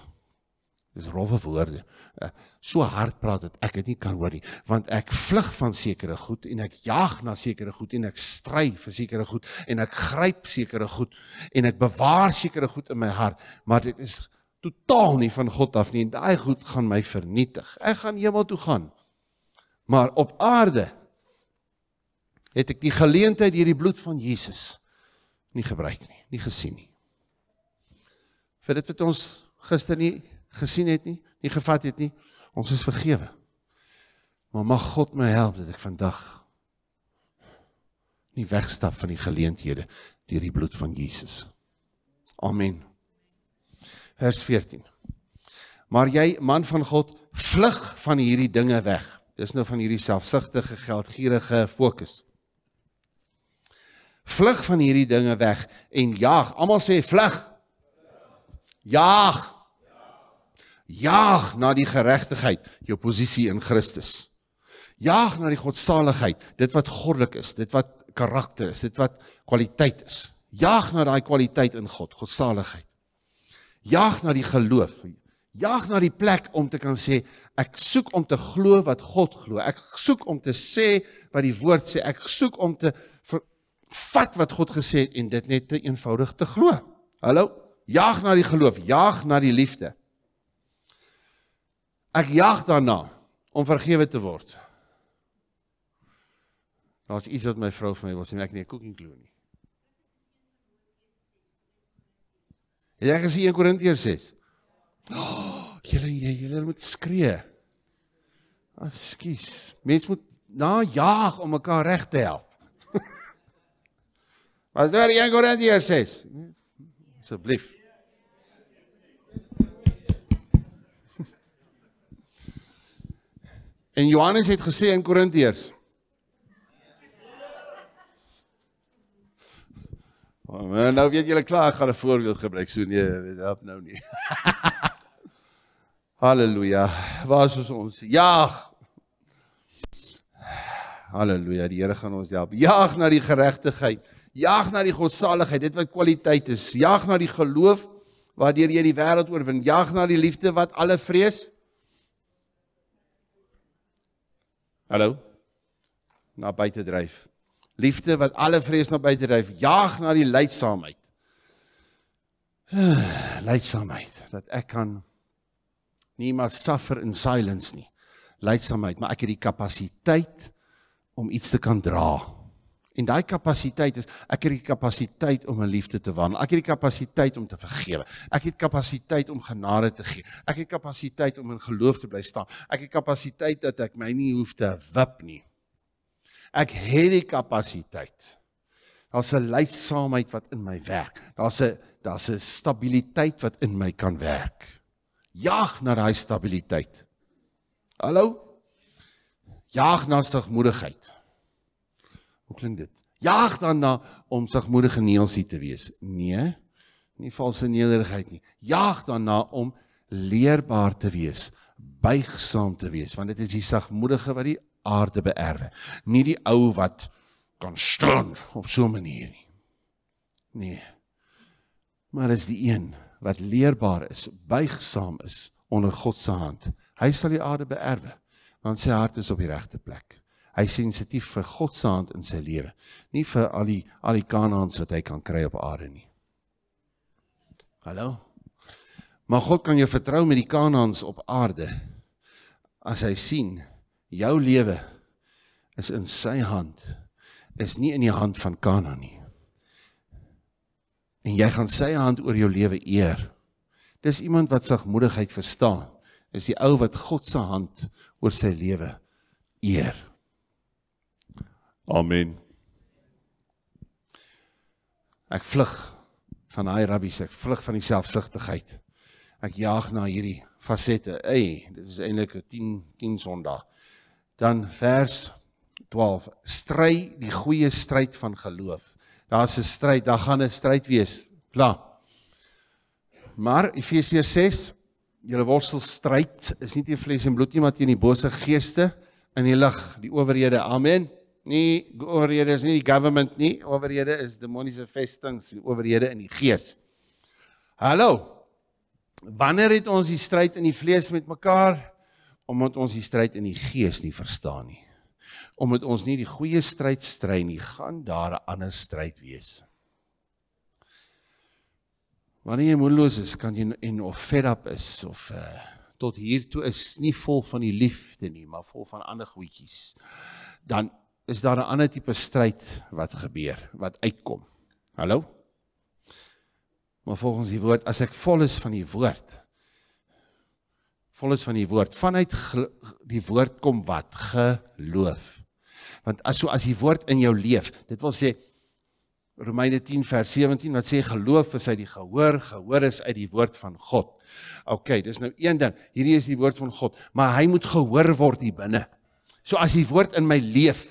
Dis rowwe woorde. Eh, so hard praat dat ek dit nie kan hoor nie want ek vlug van sekere goed en ek jaag na sekere goed en ek stry vir sekere goed en ek gryp sekere goed en ek bewaar sekere goed in my hart maar dit is totaal nie van God af nie en daai goed gaan my vernietig. Ek gaan hemel toe gaan. Maar op aarde het ek die geleentheid hierdie bloed van Jesus nie gebruik nie, nie gesien nie. Vir dit wat ons gister nie gesien het nie, nie gevat het nie, ons is vergewe. Maar mag God my help dat ek vandag nie wegstap van die geleenthede deur die bloed van Jesus. Amen. Vers 14. Maar jy man van God, vlug van hierdie dinge weg. Dis nou van hierdie selfsugtige, geldgierige fokus vlug van hierdie dinge weg en jaag. Almal sê vlug. Jaag. Jaag na die geregtigheid, jou posisie in Christus. Jaag na die godsaligheid, dit wat goddelik is, dit wat karakter is, dit wat kwaliteit is. Jaag na daai kwaliteit in God, godsaligheid. Jaag na die geloof. Jaag na die plek om te kan sê ek soek om te glo wat God glo. Ek soek om te sê wat die woord sê. Ek soek om te vat wat God gesê het en dit net te eenvoudig te glo. Hallo, jaag na die geloof, jaag na die liefde. Ek jaag daarna om vergewe te word. Daar's iets wat my vrou vir my wil sê, ek nie 'n cooking glo nie. Jy gesien in Korintiërs 6. Oh, [GASPS] julle julle moet skree. Ekskuus. Mense moet na jaag om mekaar reg te help. Was daar 1 Korintiërs 6? Asseblief. En Johannes het gesê in Korintiërs. [LAUGHS] Oh, nou weet julle klaar, ek gaan 'n voorbeeld gebruik. So nee, dit help nou nie. [LAUGHS] Halleluja. Waar is ons? Jaag. Halleluja. Die Here gaan ons help. Jaag na die geregtigheid. Jaag na die godsaligheid, dit wat kwaliteit is. Jaag na die geloof waardeur jy die wêreld oorwin. Jaag na die liefde wat alle vrees. Hallo. Na buite dryf. Liefde wat alle vrees na buite dryf. Jaag na die lydsaamheid. [SIGHS] Lydsaamheid. dat ek kan nie maar suffer in silence nie. Leidsaamheid, maar ek het die kapasiteit om iets te kan dra. En daai kapasiteit is ek het die kapasiteit om 'n liefde te wandel. Ek het die kapasiteit om te vergewe. Ek het kapasiteit om genade te gee. Ek het kapasiteit om in geloof te bly staan. Ek het kapasiteit dat ek my nie hoef te wip nie. Ek het die kapasiteit. Daar's 'n leidsaamheid wat in my werk. Daar's 'n daar's 'n stabiliteit wat in my kan werk. Jaag na daai stabiliteit. Hallo? Jaag na sigmoedigheid. Hoe klink dit? Jaag daarna om sigmoedig en neelsie te wees. Nee. Nie valse nederigheid nie. Jaag daarna om leerbaar te wees, buigsaam te wees, want dit is die sagmoedige wat die aarde beerwe, nie die ou wat kan staan op so 'n manier nie. Nee. Maar is die een wat leerbaar is, buigsaam is onder God se hand. Hy sal die aarde beerwe want sy hart is op die regte plek. Hy sensitief vir God se hand in sy lewe, nie vir al die al die kanaans wat hy kan kry op aarde nie. Hallo. Maar God kan jou vertrou met die kanaans op aarde as hy sien jou lewe is in sy hand is nie in die hand van Kanaan nie. En jy gaan sy hand oor jou lewe eer. Dis iemand wat sagmoedigheid verstaan. Is die ou wat God se hand oor sy lewe eer. Amen. Ek vlug van daai rabbies, ek vlug van die selfsugtigheid. Ek jaag na hierdie fasette. Ey, dit is eintlik 'n 10 10 Sondag. Dan vers 12 stry die goeie stryd van geloof. Daar's 'n stryd, daar gaan 'n stryd wees. Klaar. Maar Efesiërs 6, julle worstel stryd is nie teen vlees en bloed nie, maar teen die bose geeste in die lig, die owerhede. Amen. Nie owerhede is nie die government nie, owerhede is demoniese vestings, owerhede in die gees. Hallo. Wanneer het ons die stryd in die vlees met mekaar? Omdat ons die stryd in die gees nie verstaan nie omdat ons nie die goeie stryd stry nie, gaan daar 'n ander stryd wees. Wanneer jy moedeloos is, kan jy en of fed up is of uh, tot hier toe is nie vol van die liefde nie, maar vol van ander goedjies. Dan is daar 'n ander tipe stryd wat gebeur, wat uitkom. Hallo? Maar volgens die woord, as ek vol is van die woord, vol is van die woord, vanuit die woord kom wat geloof want as so as die woord in jou leef dit wil sê Romeine 10 vers 17 wat sê geloof is uit die gehoor gehoor is uit die woord van God. OK, dis nou een ding. Hierdie is die woord van God, maar hy moet gehoor word hier binne. So as die woord in my leef,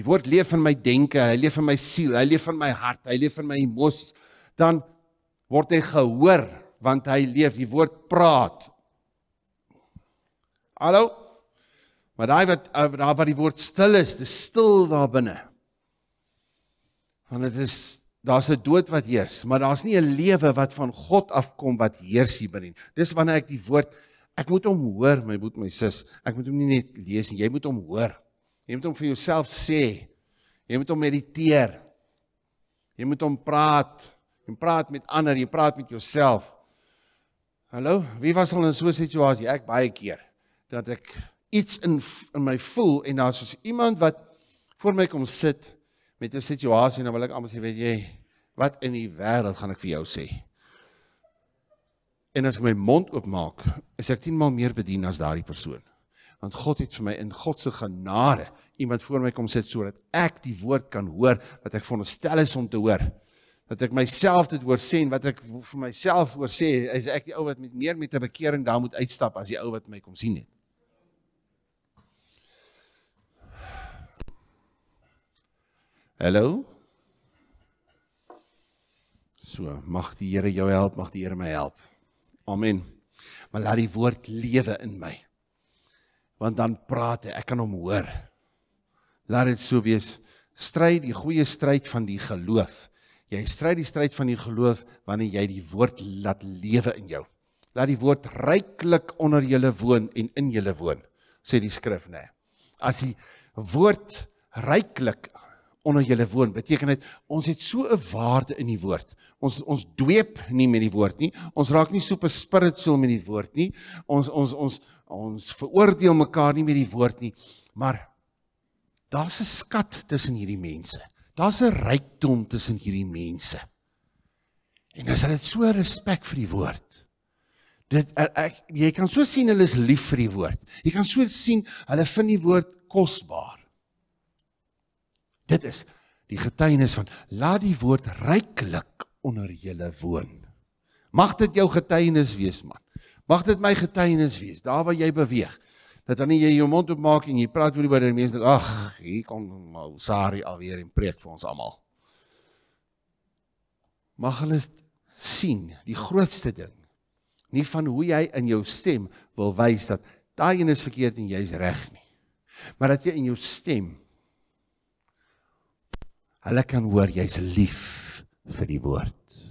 die woord leef in my denke, hy leef in my siel, hy leef in my hart, hy leef in my emosies, dan word hy gehoor want hy leef, die woord praat. Hallo? Maar daai wat eh, daar waar die woord stil is, dis stil daar binne. Want dit is daar's 'n dood wat heers, maar daar's nie 'n lewe wat van God afkom wat heers hier binne. Dis wanneer ek die woord ek moet hom hoor, my boet my sis. Ek moet hom nie net lees nie, jy moet hom hoor. Jy moet hom vir jouself sê. Jy moet hom mediteer. Jy moet hom praat. Jy praat met ander, jy praat met jouself. Hallo, wie was al in so 'n situasie? Ek baie keer dat ek iets in in my voel en daar's soos iemand wat voor my kom sit met 'n situasie en dan wil ek almal sê weet jy wat in die wêreld gaan ek vir jou sê en as ek my mond oopmaak is ek 10 maal meer bedien as daardie persoon want God het vir my in God se genade iemand voor my kom sit sodat ek die woord kan hoor wat ek veronderstel is om te hoor dat ek myself dit hoor sê en wat ek vir myself hoor sê is ek die ou wat met meer met 'n bekering daar moet uitstap as die ou wat my kom sien het Hallo. So, mag die Here jou help, mag die Here my help. Amen. Maar laat die woord lewe in my. Want dan praat hy, ek kan hom hoor. Laat dit so wees. Stry die goeie stryd van die geloof. Jy stry die stryd van die geloof wanneer jy die woord laat lewe in jou. Laat die woord ryklik onder julle woon en in julle woon, sê die skrif nê. As die woord ryklik onder julle woon. Beteken dit ons het so 'n waarde in die woord. Ons ons dweep nie met die woord nie. Ons raak nie so spiritueel met die woord nie. Ons ons ons ons veroordeel mekaar nie met die woord nie. Maar daar's 'n skat tussen hierdie mense. Daar's 'n rykdom tussen hierdie mense. En as hulle so respek vir die woord. Dit ek jy kan so sien hulle is lief vir die woord. Jy kan so sien hulle vind die woord kosbaar. Dit is die getuienis van laat die woord ryklik onder julle woon. Mag dit jou getuienis wees man. Mag dit my getuienis wees daar waar jy beweeg. Dat wanneer jy jou mond oopmaak en jy praat oor die woord en mense dink ag, hier kom Sari alweer en preek vir ons almal. Mag hulle sien die grootste ding nie van hoe jy in jou stem wil wys dat daai een is verkeerd en jy's reg nie. Maar dat jy in jou stem Hulle kan hoor jy's lief vir die woord.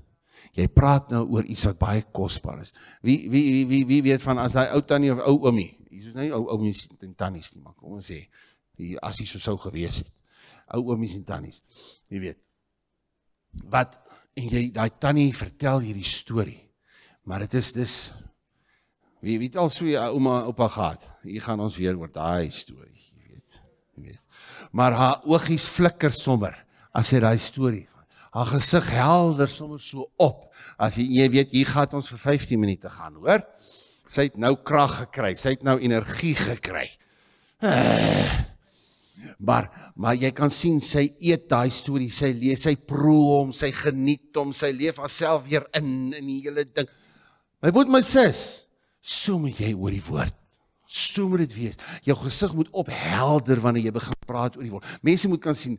Jy praat nou oor iets wat baie kosbaar is. Wie wie wie wie, wie weet van as daai ou tannie of ou oomie, hier is nou ou oomies en tannies nie, maar kom ons sê, die as hy so sou gewees het. Ou oomies en tannies. Jy weet. Wat en jy daai tannie vertel hierdie storie. Maar dit is dis wie weet al so 'n ouma oupa gehad. Hier gaan ons weer oor daai storie, jy weet. Jy weet. Maar haar oogies flikker sommer as jy daai storie van haar gesig helder sommer so op as jy, jy weet hier gaan ons vir 15 minute gaan hoor. Sy het nou krag gekry sy het nou energie gekry. [SIGHS] Maar maar jy kan sien sy eet daai storie sy lees sy proe hom sy geniet hom sy leef haarself weer in in die hele ding. My broer my sis so moet jy oor die woord so moet dit wees. Jou gesig moet ophelder wanneer jy begin praat oor die woord. Mense moet kan sien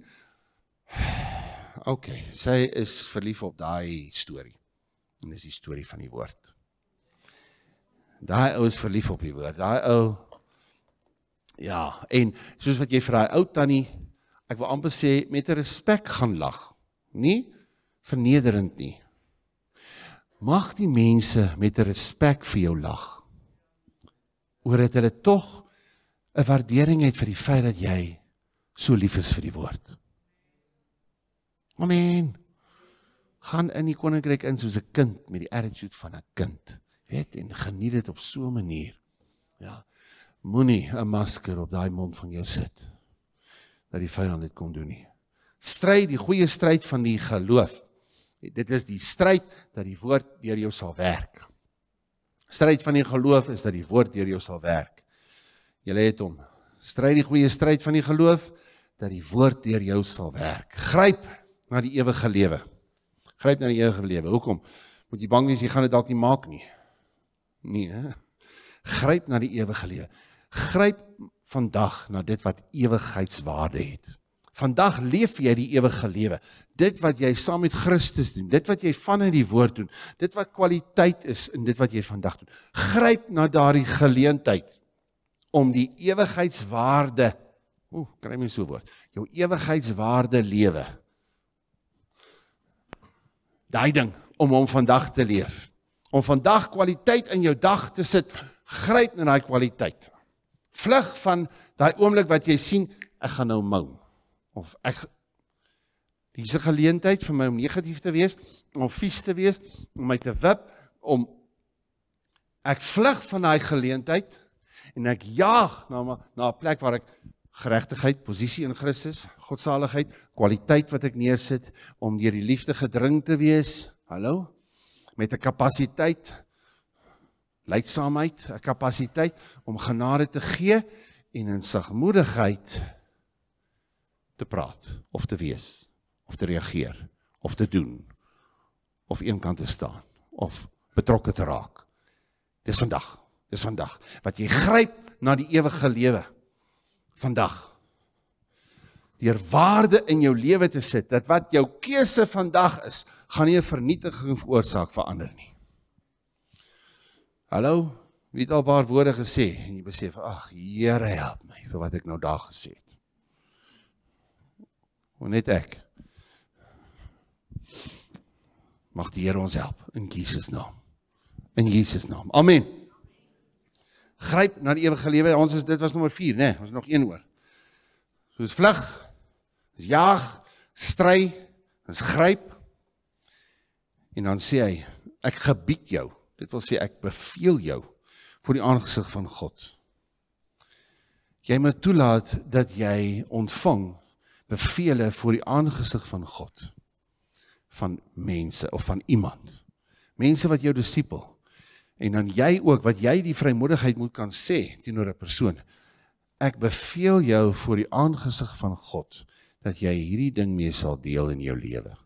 [SIGHS] OK, sy is verlief op daai storie. En dis die storie van die woord. Daai ou is verlief op die woord. Daai ou Ja, en soos wat jy vir daai ou tannie, ek wil amper sê met respek gaan lag. Nie vernederend nie. Mag die mense met respek vir jou lag. Oor dit hulle tog 'n waardering het vir die feit dat jy so lief is vir die woord. Amen. Gaan in die koninkryk in soos 'n kind met die attitude van 'n kind. Weet en geniet dit op so 'n manier. Ja. Moenie 'n masker op daai mond van jou sit dat die vyand dit kom doen nie. Stry die goeie stryd van die geloof. Dit is die stryd dat die woord deur jou sal werk. Stryd van die geloof is dat die woord deur jou sal werk. Jy het hom. Stry die goeie stryd van die geloof dat die woord deur jou sal werk. Gryp na die ewige lewe. Gryp na die ewige lewe. Hoekom? Moet jy bang wees jy gaan dit dalk nie maak nie. Nee, hè? Gryp na die ewige lewe. Gryp vandag na dit wat ewigheidswaarde het. Vandag leef jy die ewige lewe. Dit wat jy saam met Christus doen, dit wat jy vanuit die woord doen, dit wat kwaliteit is in dit wat jy vandag doen. Gryp na daardie geleentheid om die ewigheidswaarde, ooh, kry my so woord, jou ewigheidswaarde lewe daai ding om hom vandag te leef. Om vandag kwaliteit in jou dag te sit, gryp na daai kwaliteit. Vlug van daai oomblik wat jy sien ek gaan nou mou of ek dis 'n geleentheid vir my om negatief te wees, om vies te wees, om my te wip, om ek vlug van daai geleentheid en ek jaag na na 'n plek waar ek geregtigheid, posisie in Christus, godsaligheid, kwaliteit wat ek neersit om deur die liefde gedring te wees. Hallo? Met 'n kapasiteit leidsaamheid, 'n kapasiteit om genade te gee en in sagmoedigheid te praat of te wees of te reageer of te doen of eenkant te staan of betrokke te raak. Dis vandag. Dis vandag wat jy gryp na die ewige lewe vandag deur waarde in jou lewe te sit dat wat jou keuse vandag is gaan nie 'n vernietiging veroorsaak vir ander nie. Hallo, wie het al 'n paar woorde gesê en jy besef ag Here help my vir wat ek nou daar gesê het. Hoe net ek. Mag die Here ons help in Jesus naam. In Jesus naam. Amen gryp na die ewige lewe. Ons is dit was nommer 4, né? Nee, ons nog een oor. Soos vlug. Dis jaag. stry, ons gryp en dan sê hy ek gebied jou. Dit wil sê ek beveel jou voor die aangesig van God. Jy moet toelaat dat jy ontvang bevele voor die aangesig van God van mense of van iemand. Mense wat jou disipel. En dan jy ook wat jy die vrymoedigheid moet kan sê teenoor 'n persoon. Ek beveel jou voor die aangesig van God dat jy hierdie ding mee sal deel in jou lewe.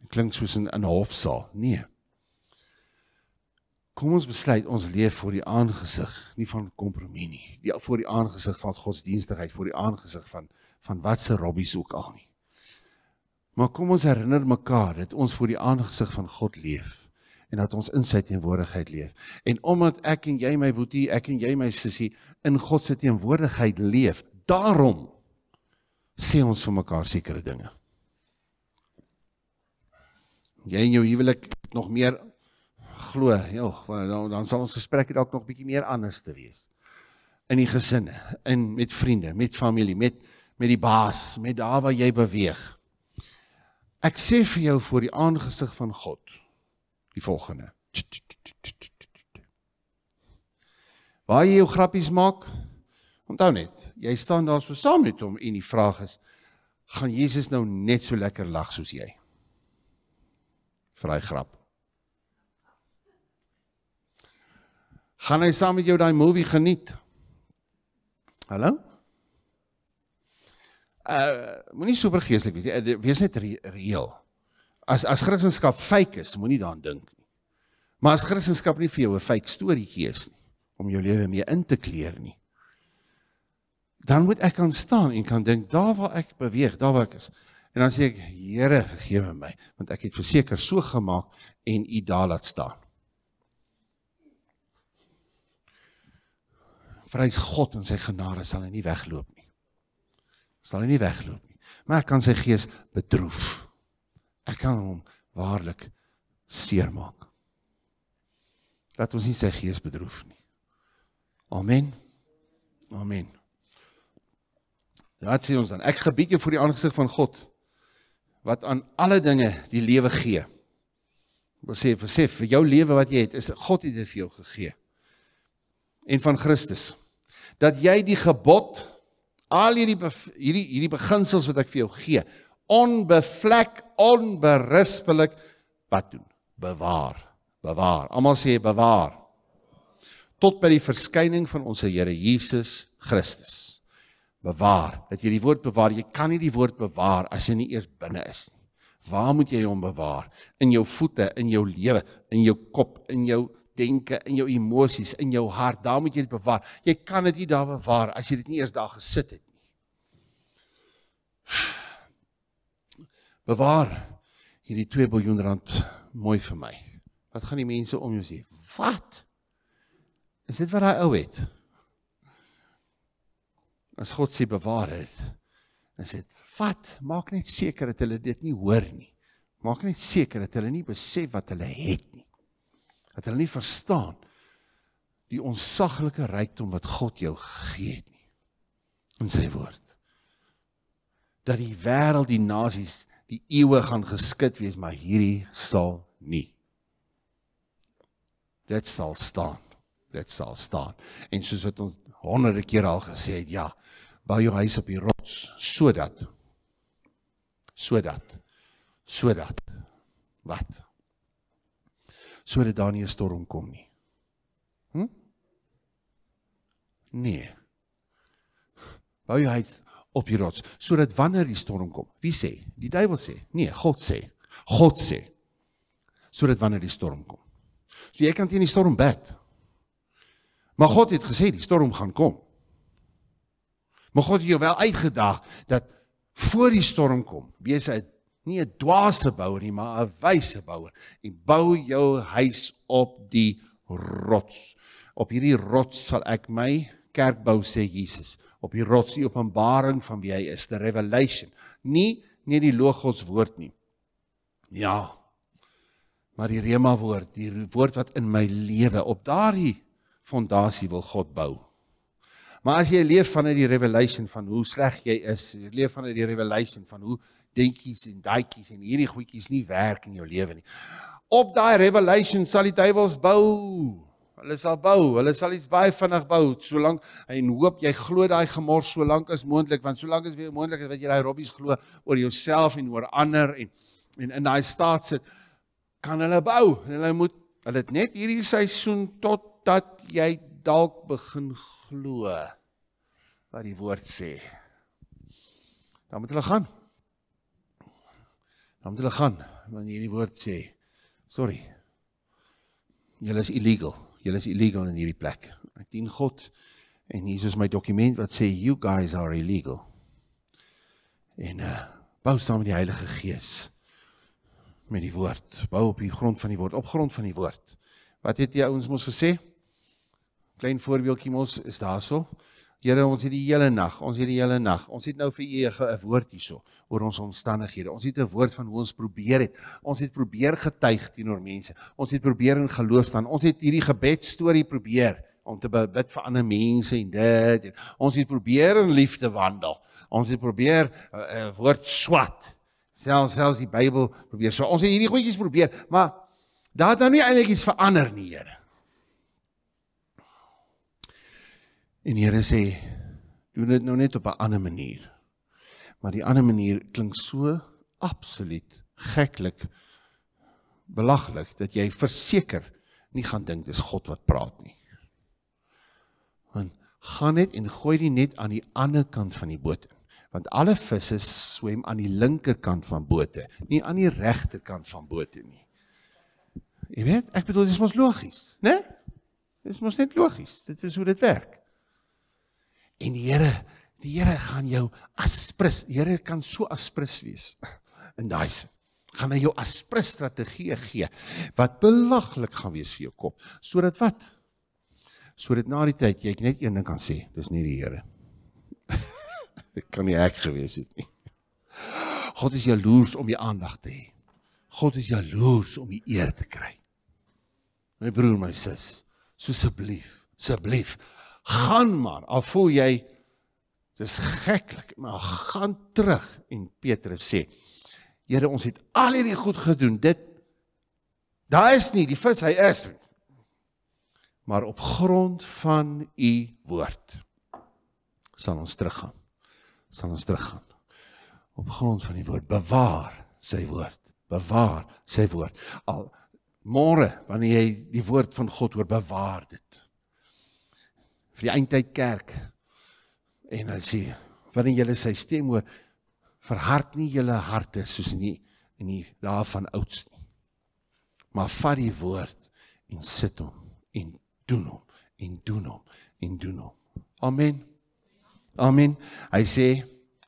Dit klink soos in 'n hofsaal. Nee. Kom ons besluit ons leef voor die aangesig, nie van kompromie nie. Die voor die aangesig van godsdienstigheid, voor die aangesig van van watse robbies ook al nie. Maar kom ons herinner mekaar dat ons voor die aangesig van God leef en dat ons in sy teenwoordigheid leef. En omdat ek en jy my boetie, ek en jy my sussie in God se teenwoordigheid leef, daarom sê ons vir mekaar sekere dinge. Jy en jou huwelik nog meer glo, ja, dan dan sal ons gesprekke dalk nog bietjie meer anders te wees. In die gesinne, in met vriende, met familie, met met die baas, met daar waar jy beweeg. Ek sê vir jou voor die aangesig van God die volgende. Waar jy jou grappies maak, Onthou net, jy staan daar so saam met hom en die vraag is, gaan Jesus nou net so lekker lag soos jy? Vir daai grap. Gaan hy saam met jou daai movie geniet? Hallo? Uh, moenie super geestelik wees nie. Wees net reëel. As as Christendom fake is, moenie daaraan dink nie. Maar as Christendom nie vir jou 'n fake storieetjie is nie om jou lewe mee in te kleer nie dan moet ek kan staan en kan dink daar waar ek beweeg, daar waar ek is. En dan sê ek, Here, vergewe my, want ek het verseker so gemaak en U daar laat staan. Prys God en sy genade sal hy nie wegloop nie. Sal hy nie wegloop nie. Maar ek kan sy gees bedroef. Ek kan hom waarlik seermaak. Laat ons nie sy gees bedroef nie. Amen. Amen. Wat sê ons dan? Ek gebied jou voor die aangesig van God wat aan alle dinge die lewe gee. Ons sê besef vir jou lewe wat jy het, is God het dit vir jou gegee. En van Christus. Dat jy die gebod al hierdie hierdie hierdie beginsels wat ek vir jou gee, onbevlek, onberispelik wat doen? Bewaar. Bewaar. Almal sê bewaar. Tot by die verskyning van ons Here Jesus Christus bewaar. Dat jy die woord bewaar. Jy kan nie die woord bewaar as hy nie eers binne is nie. Waar moet jy hom bewaar? In jou voete, in jou lewe, in jou kop, in jou denke, in jou emosies, in jou hart. Daar moet jy dit bewaar. Jy kan dit nie daar bewaar as jy dit nie eers daar gesit het nie. Bewaar hierdie 2 miljard rand mooi vir my. Wat gaan die mense om jou sê? Wat? Is dit wat hy ou het? as God sê bewaar dit, sê dit, "Vat, maak net seker dat hulle dit nie hoor nie. Maak net seker dat hulle nie besef wat hulle het nie. Dat hulle nie verstaan die onsaglike rykdom wat God jou gegee het nie in sy woord. Dat die wêreld, die nasies, die eeue gaan geskit wees, maar hierdie sal nie. Dit sal staan. Dit sal staan. En soos wat ons honderde keer al gesê het, ja, bou jou huis op die rots sodat sodat sodat wat sodat daar nie 'n storm kom nie. Hm? Nee. Bou jou huis op die rots sodat wanneer die storm kom, wie sê? Die duiwel sê. Nee, God sê. God sê. Sodat wanneer die storm kom. So jy kan teen die storm bid. Maar God het gesê die storm gaan kom. Maar God het jou wel uitgedaag dat voor die storm kom, wees hy nie 'n dwaase bouer nie, maar 'n wyse bouer en bou jou huis op die rots. Op hierdie rots sal ek my kerk bou sê Jesus. Op die rots die openbaring van wie hy is, the revelation. Nie nie die logos woord nie. Ja. Maar die rema woord, die woord wat in my lewe op daardie fondasie wil God bou. Maar as jy leef vanuit die revelation van hoe sleg jy is, jy leef vanuit die revelation van hoe dingetjies en daadjies en hierdie goedjies nie werk in jou lewe nie. Op daai revelation sal die duiwels bou. Hulle sal bou, hulle sal iets baie vinnig bou, solank en hoop jy glo daai gemors so lank as moontlik, want solank as weer moontlik is wat jy daai robbies glo oor jouself en oor ander en en in daai staat sit, kan hulle bou en hulle moet hulle het net hierdie seisoen totdat jy dalk begin glo wat die woord sê. Dan moet hulle gaan. Dan moet hulle gaan wanneer hierdie woord sê, sorry. Julle is illegal. Julle is illegal in hierdie plek. Ek dien God en hier is my dokument wat sê you guys are illegal. En uh bou saam met die Heilige Gees met die woord. Bou op die grond van die woord, op grond van die woord. Wat het jy ouens mos gesê? Klein voorbeeldjie mos is daarso. Here, ons het die hele nag, ons het die hele nag. Ons het nou vir u 'n woord hierso oor ons omstandighede. Ons het 'n woord van hoe ons probeer het. Ons het probeer getuig teenoor mense. Ons het probeer in geloof staan. Ons het hierdie gebedstorie probeer om te bid vir ander mense en dit. En ons het probeer in liefde wandel. Ons het probeer 'n uh, uh, woord swat selfs selfs die Bybel probeer. So ons het hierdie goedjies probeer, maar daar het nou nie eintlik iets verander nie, Here. En die Here sê doen dit nou net op 'n ander manier. Maar die ander manier klink so absoluut geklik belaglik dat jy verseker nie gaan dink dis God wat praat nie. Want gaan net en gooi die net aan die ander kant van die boot in want alle visse swem aan die linkerkant van bote, nie aan die regterkant van bote nie. Jy weet, ek bedoel dis mos logies, né? Dis mos net logies. Dit is hoe dit werk. En die Here, die Here gaan jou aspris. Die Here kan so aspris wees in daai sin. Gaan hy jou aspris strategie gee wat belaglik gaan wees vir jou kop, sodat wat? Sodat na die tyd jy net een ding kan sê, dis nie die Here [LAUGHS] Dit kan nie ek gewees het nie. God is jaloers om die aandag te hê. God is jaloers om die eer te kry. My broer, my sis, so asseblief, asseblief, gaan maar. Al voel jy dis geklik, maar gaan terug en Petrus sê: Here, ons het al hierdie goed gedoen. Dit daar is nie die vis hy is. Maar op grond van u woord sal ons teruggaan sal ons teruggaan. Op grond van die woord bewaar sy woord. Bewaar sy woord. Al môre wanneer jy die woord van God hoor, bewaar dit. Vir die eindtyd kerk. En hy sê, wanneer jy sy stem hoor, verhard nie julle harte soos in die in die dae van ouds nie. Maar vat die woord en sit hom en doen hom en doen hom en doen hom. Amen. Amen. Hy sê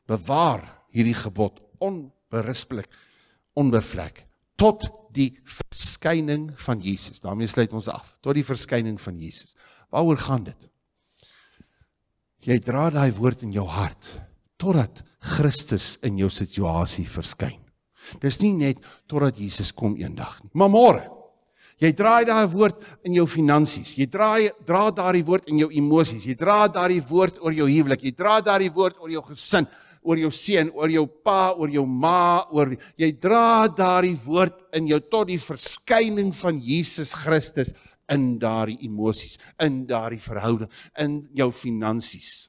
bewaar hierdie gebod onberispelik, onbevlek tot die verskyning van Jesus. daarmee sluit ons af. Tot die verskyning van Jesus. Waaroor gaan dit? Jy dra daai woord in jou hart totdat Christus in jou situasie verskyn. Dis nie net totdat Jesus kom eendag nie, maar môre. Jy draai daai woord in jou finansies. Jy draai dra daardie woord in jou emosies. Jy dra daardie woord oor jou huwelik. Jy dra daardie woord oor jou gesin, oor jou seun, oor jou pa, oor jou ma, oor jy dra daardie woord in jou tot die verskyning van Jesus Christus in daardie emosies, in daardie verhouding, in jou finansies.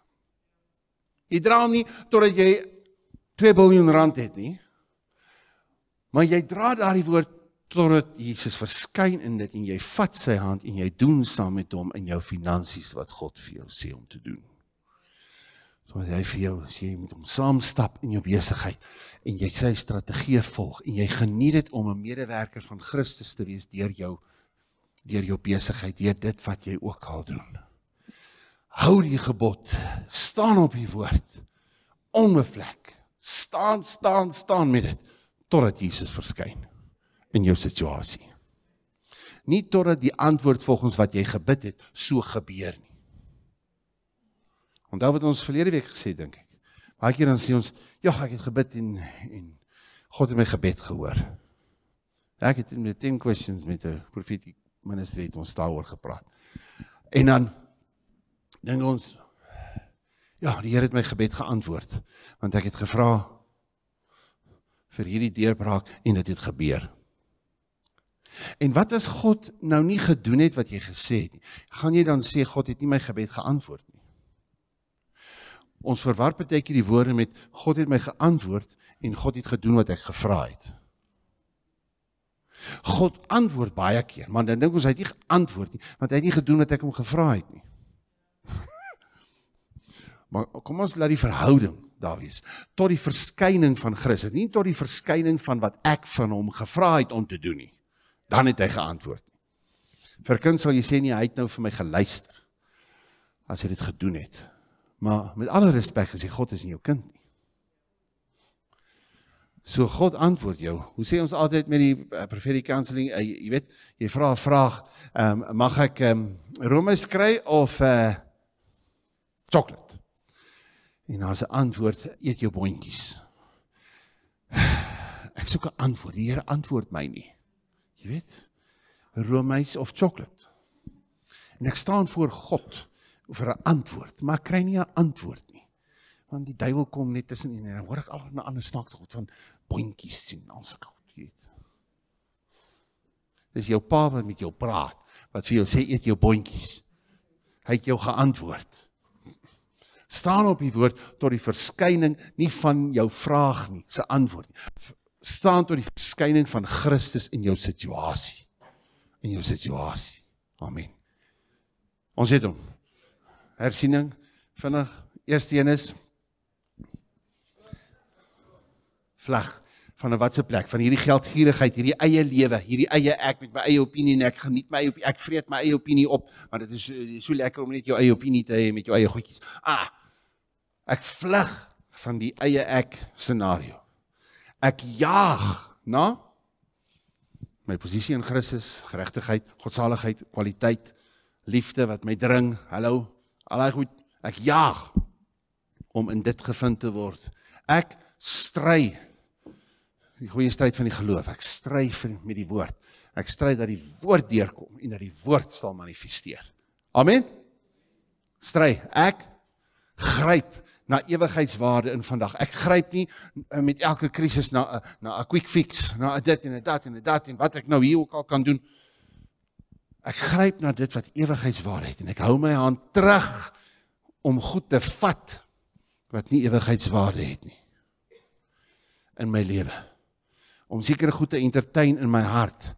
Jy dra hom nie totdat jy 2 miljard rand het nie. Maar jy dra daardie woord totdat Jesus verskyn in dit en jy vat sy hand en jy doen saam met hom in jou finansies wat God vir jou sê om te doen. So as hy vir jou sê jy moet hom saam stap in jou besigheid en jy sy strategie volg en jy geniet dit om 'n medewerker van Christus te wees deur jou deur jou besigheid, deur dit wat jy ook al doen. Hou die gebod, staan op die woord, onbevlek. Staan, staan, staan met dit totdat Jesus verskyn in jou situasie. Nie totdat die antwoord volgens wat jy gebid het so gebeur nie. Onthou wat ons verlede week gesê dink ek. Baie keer dan sê ons, "Ja, ek het gebid en en God het my gebed gehoor." Ek het met 10 questions met 'n profetiese minister het ons daaroor gepraat. En dan dink ons Ja, die Here het my gebed geantwoord want ek het gevra vir hierdie deurbraak en dit het gebeur. En wat as God nou nie gedoen het wat jy gesê het nie? Gaan jy dan sê God het nie my gebed geantwoord nie? Ons verwar baie keer die woorde met God het my geantwoord en God het gedoen wat ek gevra het. God antwoord baie keer, maar dan dink ons hy het nie geantwoord nie, want hy het nie gedoen wat ek hom gevra het nie. [LAUGHS] maar kom ons laat die verhouding daar wees tot die verskyning van Christus, nie tot die verskyning van wat ek van hom gevra het om te doen nie. Dan het hy geantwoord. Vir kind sal jy sê nie hy het nou vir my geluister as hy dit gedoen het. Maar met alle respek gesê God is nie jou kind nie. So God antwoord jou. Hoe sê ons altyd met die uh, prophetic counseling, uh, jy weet, jy vra 'n vraag, ehm um, mag ek ehm um, roomys kry of uh eh, chocolate? En dan se antwoord, eet jou boontjies. [SIGHS] Ek soek 'n antwoord. Die Here antwoord my nie. Jy weet, roomys of chocolate. En ek staan voor God vir 'n antwoord, maar ek kry nie 'n antwoord nie. Want die duiwel kom net tussen en dan hoor ek al 'n ander snaakse goed van boontjies sien ons goed, weet. Dis jou pa wat met jou praat, wat vir jou sê eet jou boontjies. Hy het jou geantwoord. Staan op die woord tot die verskyning nie van jou vraag nie, se antwoord nie staan tot die verskyning van Christus in jou situasie. In jou situasie. Amen. Ons het hom. Hersiening vinnig. Eerste een is vlag van 'n watse plek van hierdie geldgierigheid, hierdie eie lewe, hierdie eie ek met my eie opinie en ek geniet my eie opinie, ek vreet my eie opinie op, want dit is, is so lekker om net jou eie opinie te hê met jou eie goedjies. Ah. Ek vlug van die eie ek scenario ek jaag na my posisie in Christus, geregtigheid, godsaligheid, kwaliteit, liefde wat my dring. Hallo. Allei goed. Ek jaag om in dit gevind te word. Ek stry die goeie stryd van die geloof. Ek stry met die woord. Ek stry dat die woord deurkom en dat die woord sal manifesteer. Amen. Stry. Ek gryp na ewigheidswaarde in vandag. Ek gryp nie eh, met elke krisis na eh, na 'n quick fix, na dit en dat en dat en wat ek nou hier ook al kan doen. Ek gryp na dit wat ewigheidswaarde het en ek hou my hand terug om goed te vat wat nie ewigheidswaarde het nie in my lewe. Om sekere goed te entertain in my hart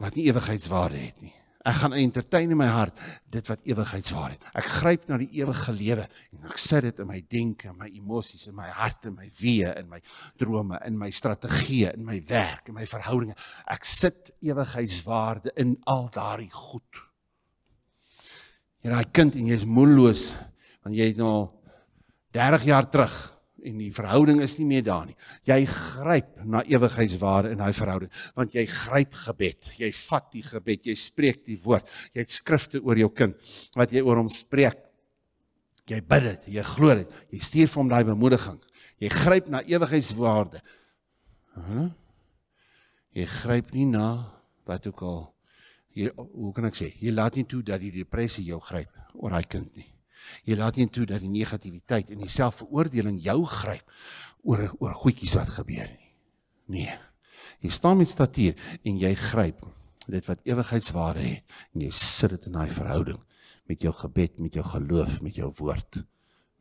wat nie ewigheidswaarde het nie. Ek gaan entertain in my hart dit wat ewigheidswaarde het. Ek gryp na die ewige lewe en ek sit dit in my denke, my emosies, in my hart en my wee, in my drome, in my strategieë, in my werk, in my verhoudinge. Ek sit ewigheidswaarde in al daardie goed. Jy raai kind en jy's moedeloos want jy het nou 30 jaar terug en die verhouding is nie meer daar nie. Jy gryp na ewigheidsware in daai verhouding, want jy gryp gebed. Jy vat die gebed, jy spreek die woord. Jy het skrifte oor jou kind wat jy oor hom spreek. Jy bid dit, jy glo dit. Jy stuur vir hom daai bemoediging. Jy gryp na ewigheidswaarde. Huh? Jy gryp nie na wat ook al hier hoe kan ek sê? Jy laat nie toe dat die depressie jou gryp oor daai kind nie. Jy laat nie toe dat die negativiteit en die selfveroordeling jou gryp oor oor goedjies wat gebeur nie. Nee. Jy staan met statuur en jy gryp dit wat ewigheidswaarde het en jy sit dit in daai verhouding met jou gebed, met jou geloof, met jou woord,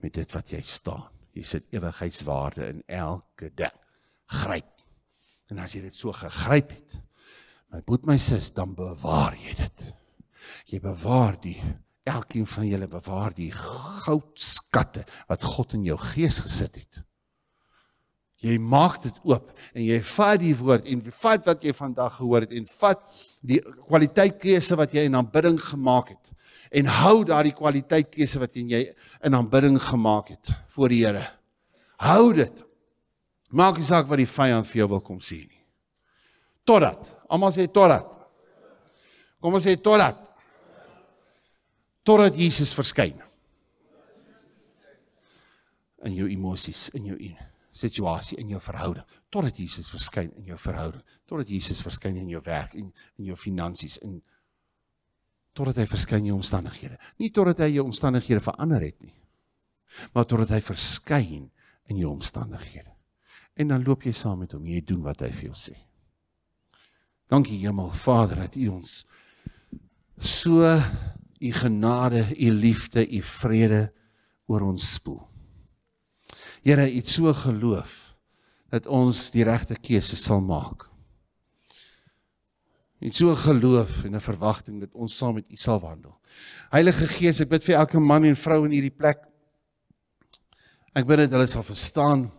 met dit wat jy staan. Jy sit ewigheidswaarde in elke ding. Gryp. En as jy dit so gegryp het, my boet my sis, dan bewaar jy dit. Jy bewaar die elkeen van julle bewaar die goudskatte wat God in jou gees gesit het. Jy maak dit oop en jy vat die woord en vat wat jy vandag gehoor het en vat die kwaliteitkeuse wat jy in aanbidding gemaak het en hou daardie kwaliteitkeuse wat jy in aanbidding gemaak het voor die Here. Hou dit. Maak nie saak wat die vyand vir jou wil kom sê nie. Totdat, almal sê totdat. Kom ons sê totdat totdat Jesus verskyn. In jou emosies, in jou situasie, in jou verhouding, totdat Jesus verskyn in jou verhouding, totdat Jesus verskyn in jou werk en in jou finansies en totdat hy verskyn in jou omstandighede. Nie totdat hy jou omstandighede verander het nie. maar totdat hy verskyn in jou omstandighede. En dan loop jy saam met hom, jy doen wat hy vir jou sê. Dankie Hemel Vader dat U ons so U genade, U liefde, U vrede oor ons spoel. Here, U het so geloof dat ons die regte keuse sal maak. En so geloof en 'n verwagting dat ons saam met U sal wandel. Heilige Gees, ek bid vir elke man en vrou in hierdie plek. Ek bid dat hulle sal verstaan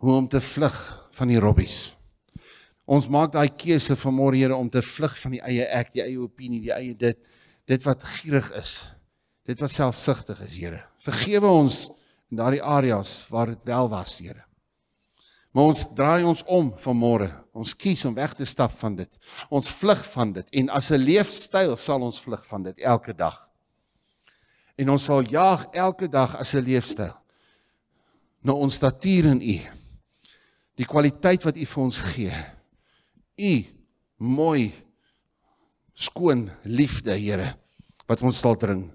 hoe om te vlug van die robbies. Ons maak daai keuse vanmôre Here om te vlug van die eie ek, die eie opinie, die eie dit, dit wat gierig is. Dit wat selfsugtig is, Here. Vergewe ons in daardie areas waar dit wel was, Here. Maar ons draai ons om vanmôre. Ons kies om weg te stap van dit. Ons vlug van dit en as 'n leefstyl sal ons vlug van dit elke dag. En ons sal jaag elke dag as 'n leefstyl na ons statuur in U. Die kwaliteit wat U vir ons gee. U mooi skoon liefde, Here, wat ons sal dring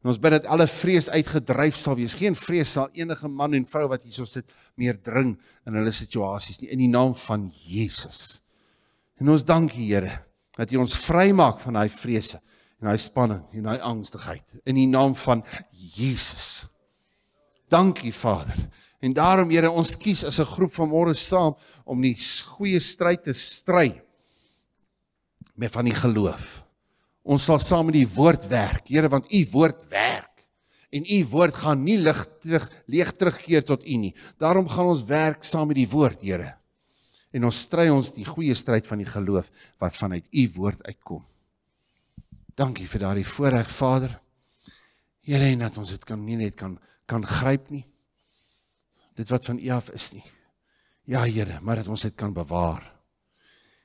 En ons bid dat alle vrees uitgedryf sal wees. Geen vrees sal enige man en vrou wat hierso sit meer dring in hulle situasies nie in die naam van Jesus. En ons dank U Here dat U ons vrymaak van daai vrese en daai spanning en daai angstigheid in die naam van Jesus. Dankie Vader. En daarom Here ons kies as 'n groep vanmôre saam om die goeie stryd te stry met van die geloof. Ons sal saam met die woord werk, Here, want u woord werk. En u woord gaan nie lig terug leeg terugkeer tot u nie. Daarom gaan ons werk saam met die woord, Here. En ons stry ons die goeie stryd van die geloof wat vanuit u woord uitkom. Dankie vir daardie voorreg, Vader. Here, en dat ons dit kan nie net kan kan gryp nie. Dit wat van u af is nie. Ja, Here, maar dat ons dit kan bewaar.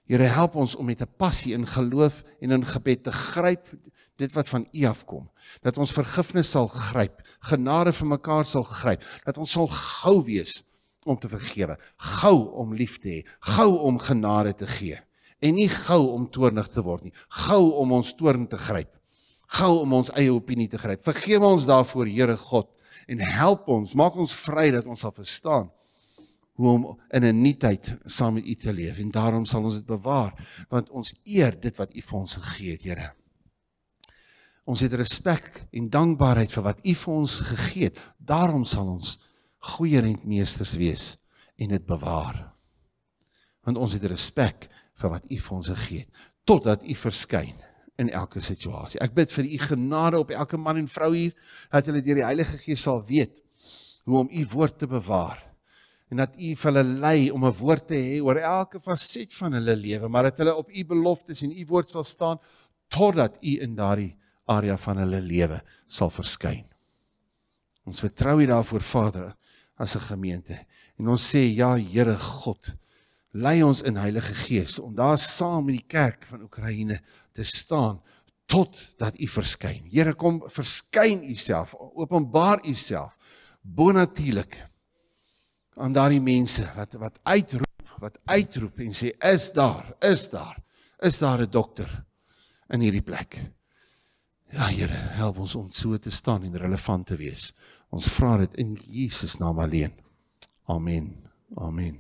Here help ons om met 'n passie in geloof en in gebed te gryp dit wat van U afkom. Dat ons vergifnis sal gryp, genade vir mekaar sal gryp, dat ons sal gou wees om te vergewe, gou om lief te hê, gou om genade te gee en nie gou om toornig te word nie, gou om ons toorn te gryp, gou om ons eie opinie te gryp. Vergewe ons daarvoor, Here God, en help ons, maak ons vry dat ons sal verstaan hoe om in 'n nuutheid saam met U te leef en daarom sal ons dit bewaar want ons eer dit wat U vir ons gegee het Here. Ons het respek en dankbaarheid vir wat U vir ons gegee het. Daarom sal ons goeie rentmeesters wees en dit bewaar. Want ons het respek vir wat U vir ons gegee het totdat U verskyn in elke situasie. Ek bid vir U genade op elke man en vrou hier dat hulle deur die Heilige Gees sal weet hoe om U woord te bewaar en dat u vir hulle lei om 'n woord te hê oor elke faset van hulle lewe, maar dat hulle op u beloftes en u woord sal staan totdat u in daardie area van hulle lewe sal verskyn. Ons vertrou u daarvoor Vader as 'n gemeente en ons sê ja Here God, lei ons in Heilige Gees om daar saam met die kerk van Oekraïne te staan tot dat u verskyn. Here kom verskyn u self, openbaar u self bonatuurlik aan daardie mense wat wat uitroep, wat uitroep en sê is daar, is daar, is daar 'n dokter in hierdie plek. Ja Here, help ons om so te staan en relevant te wees. Ons vra dit in Jesus naam alleen. Amen. Amen.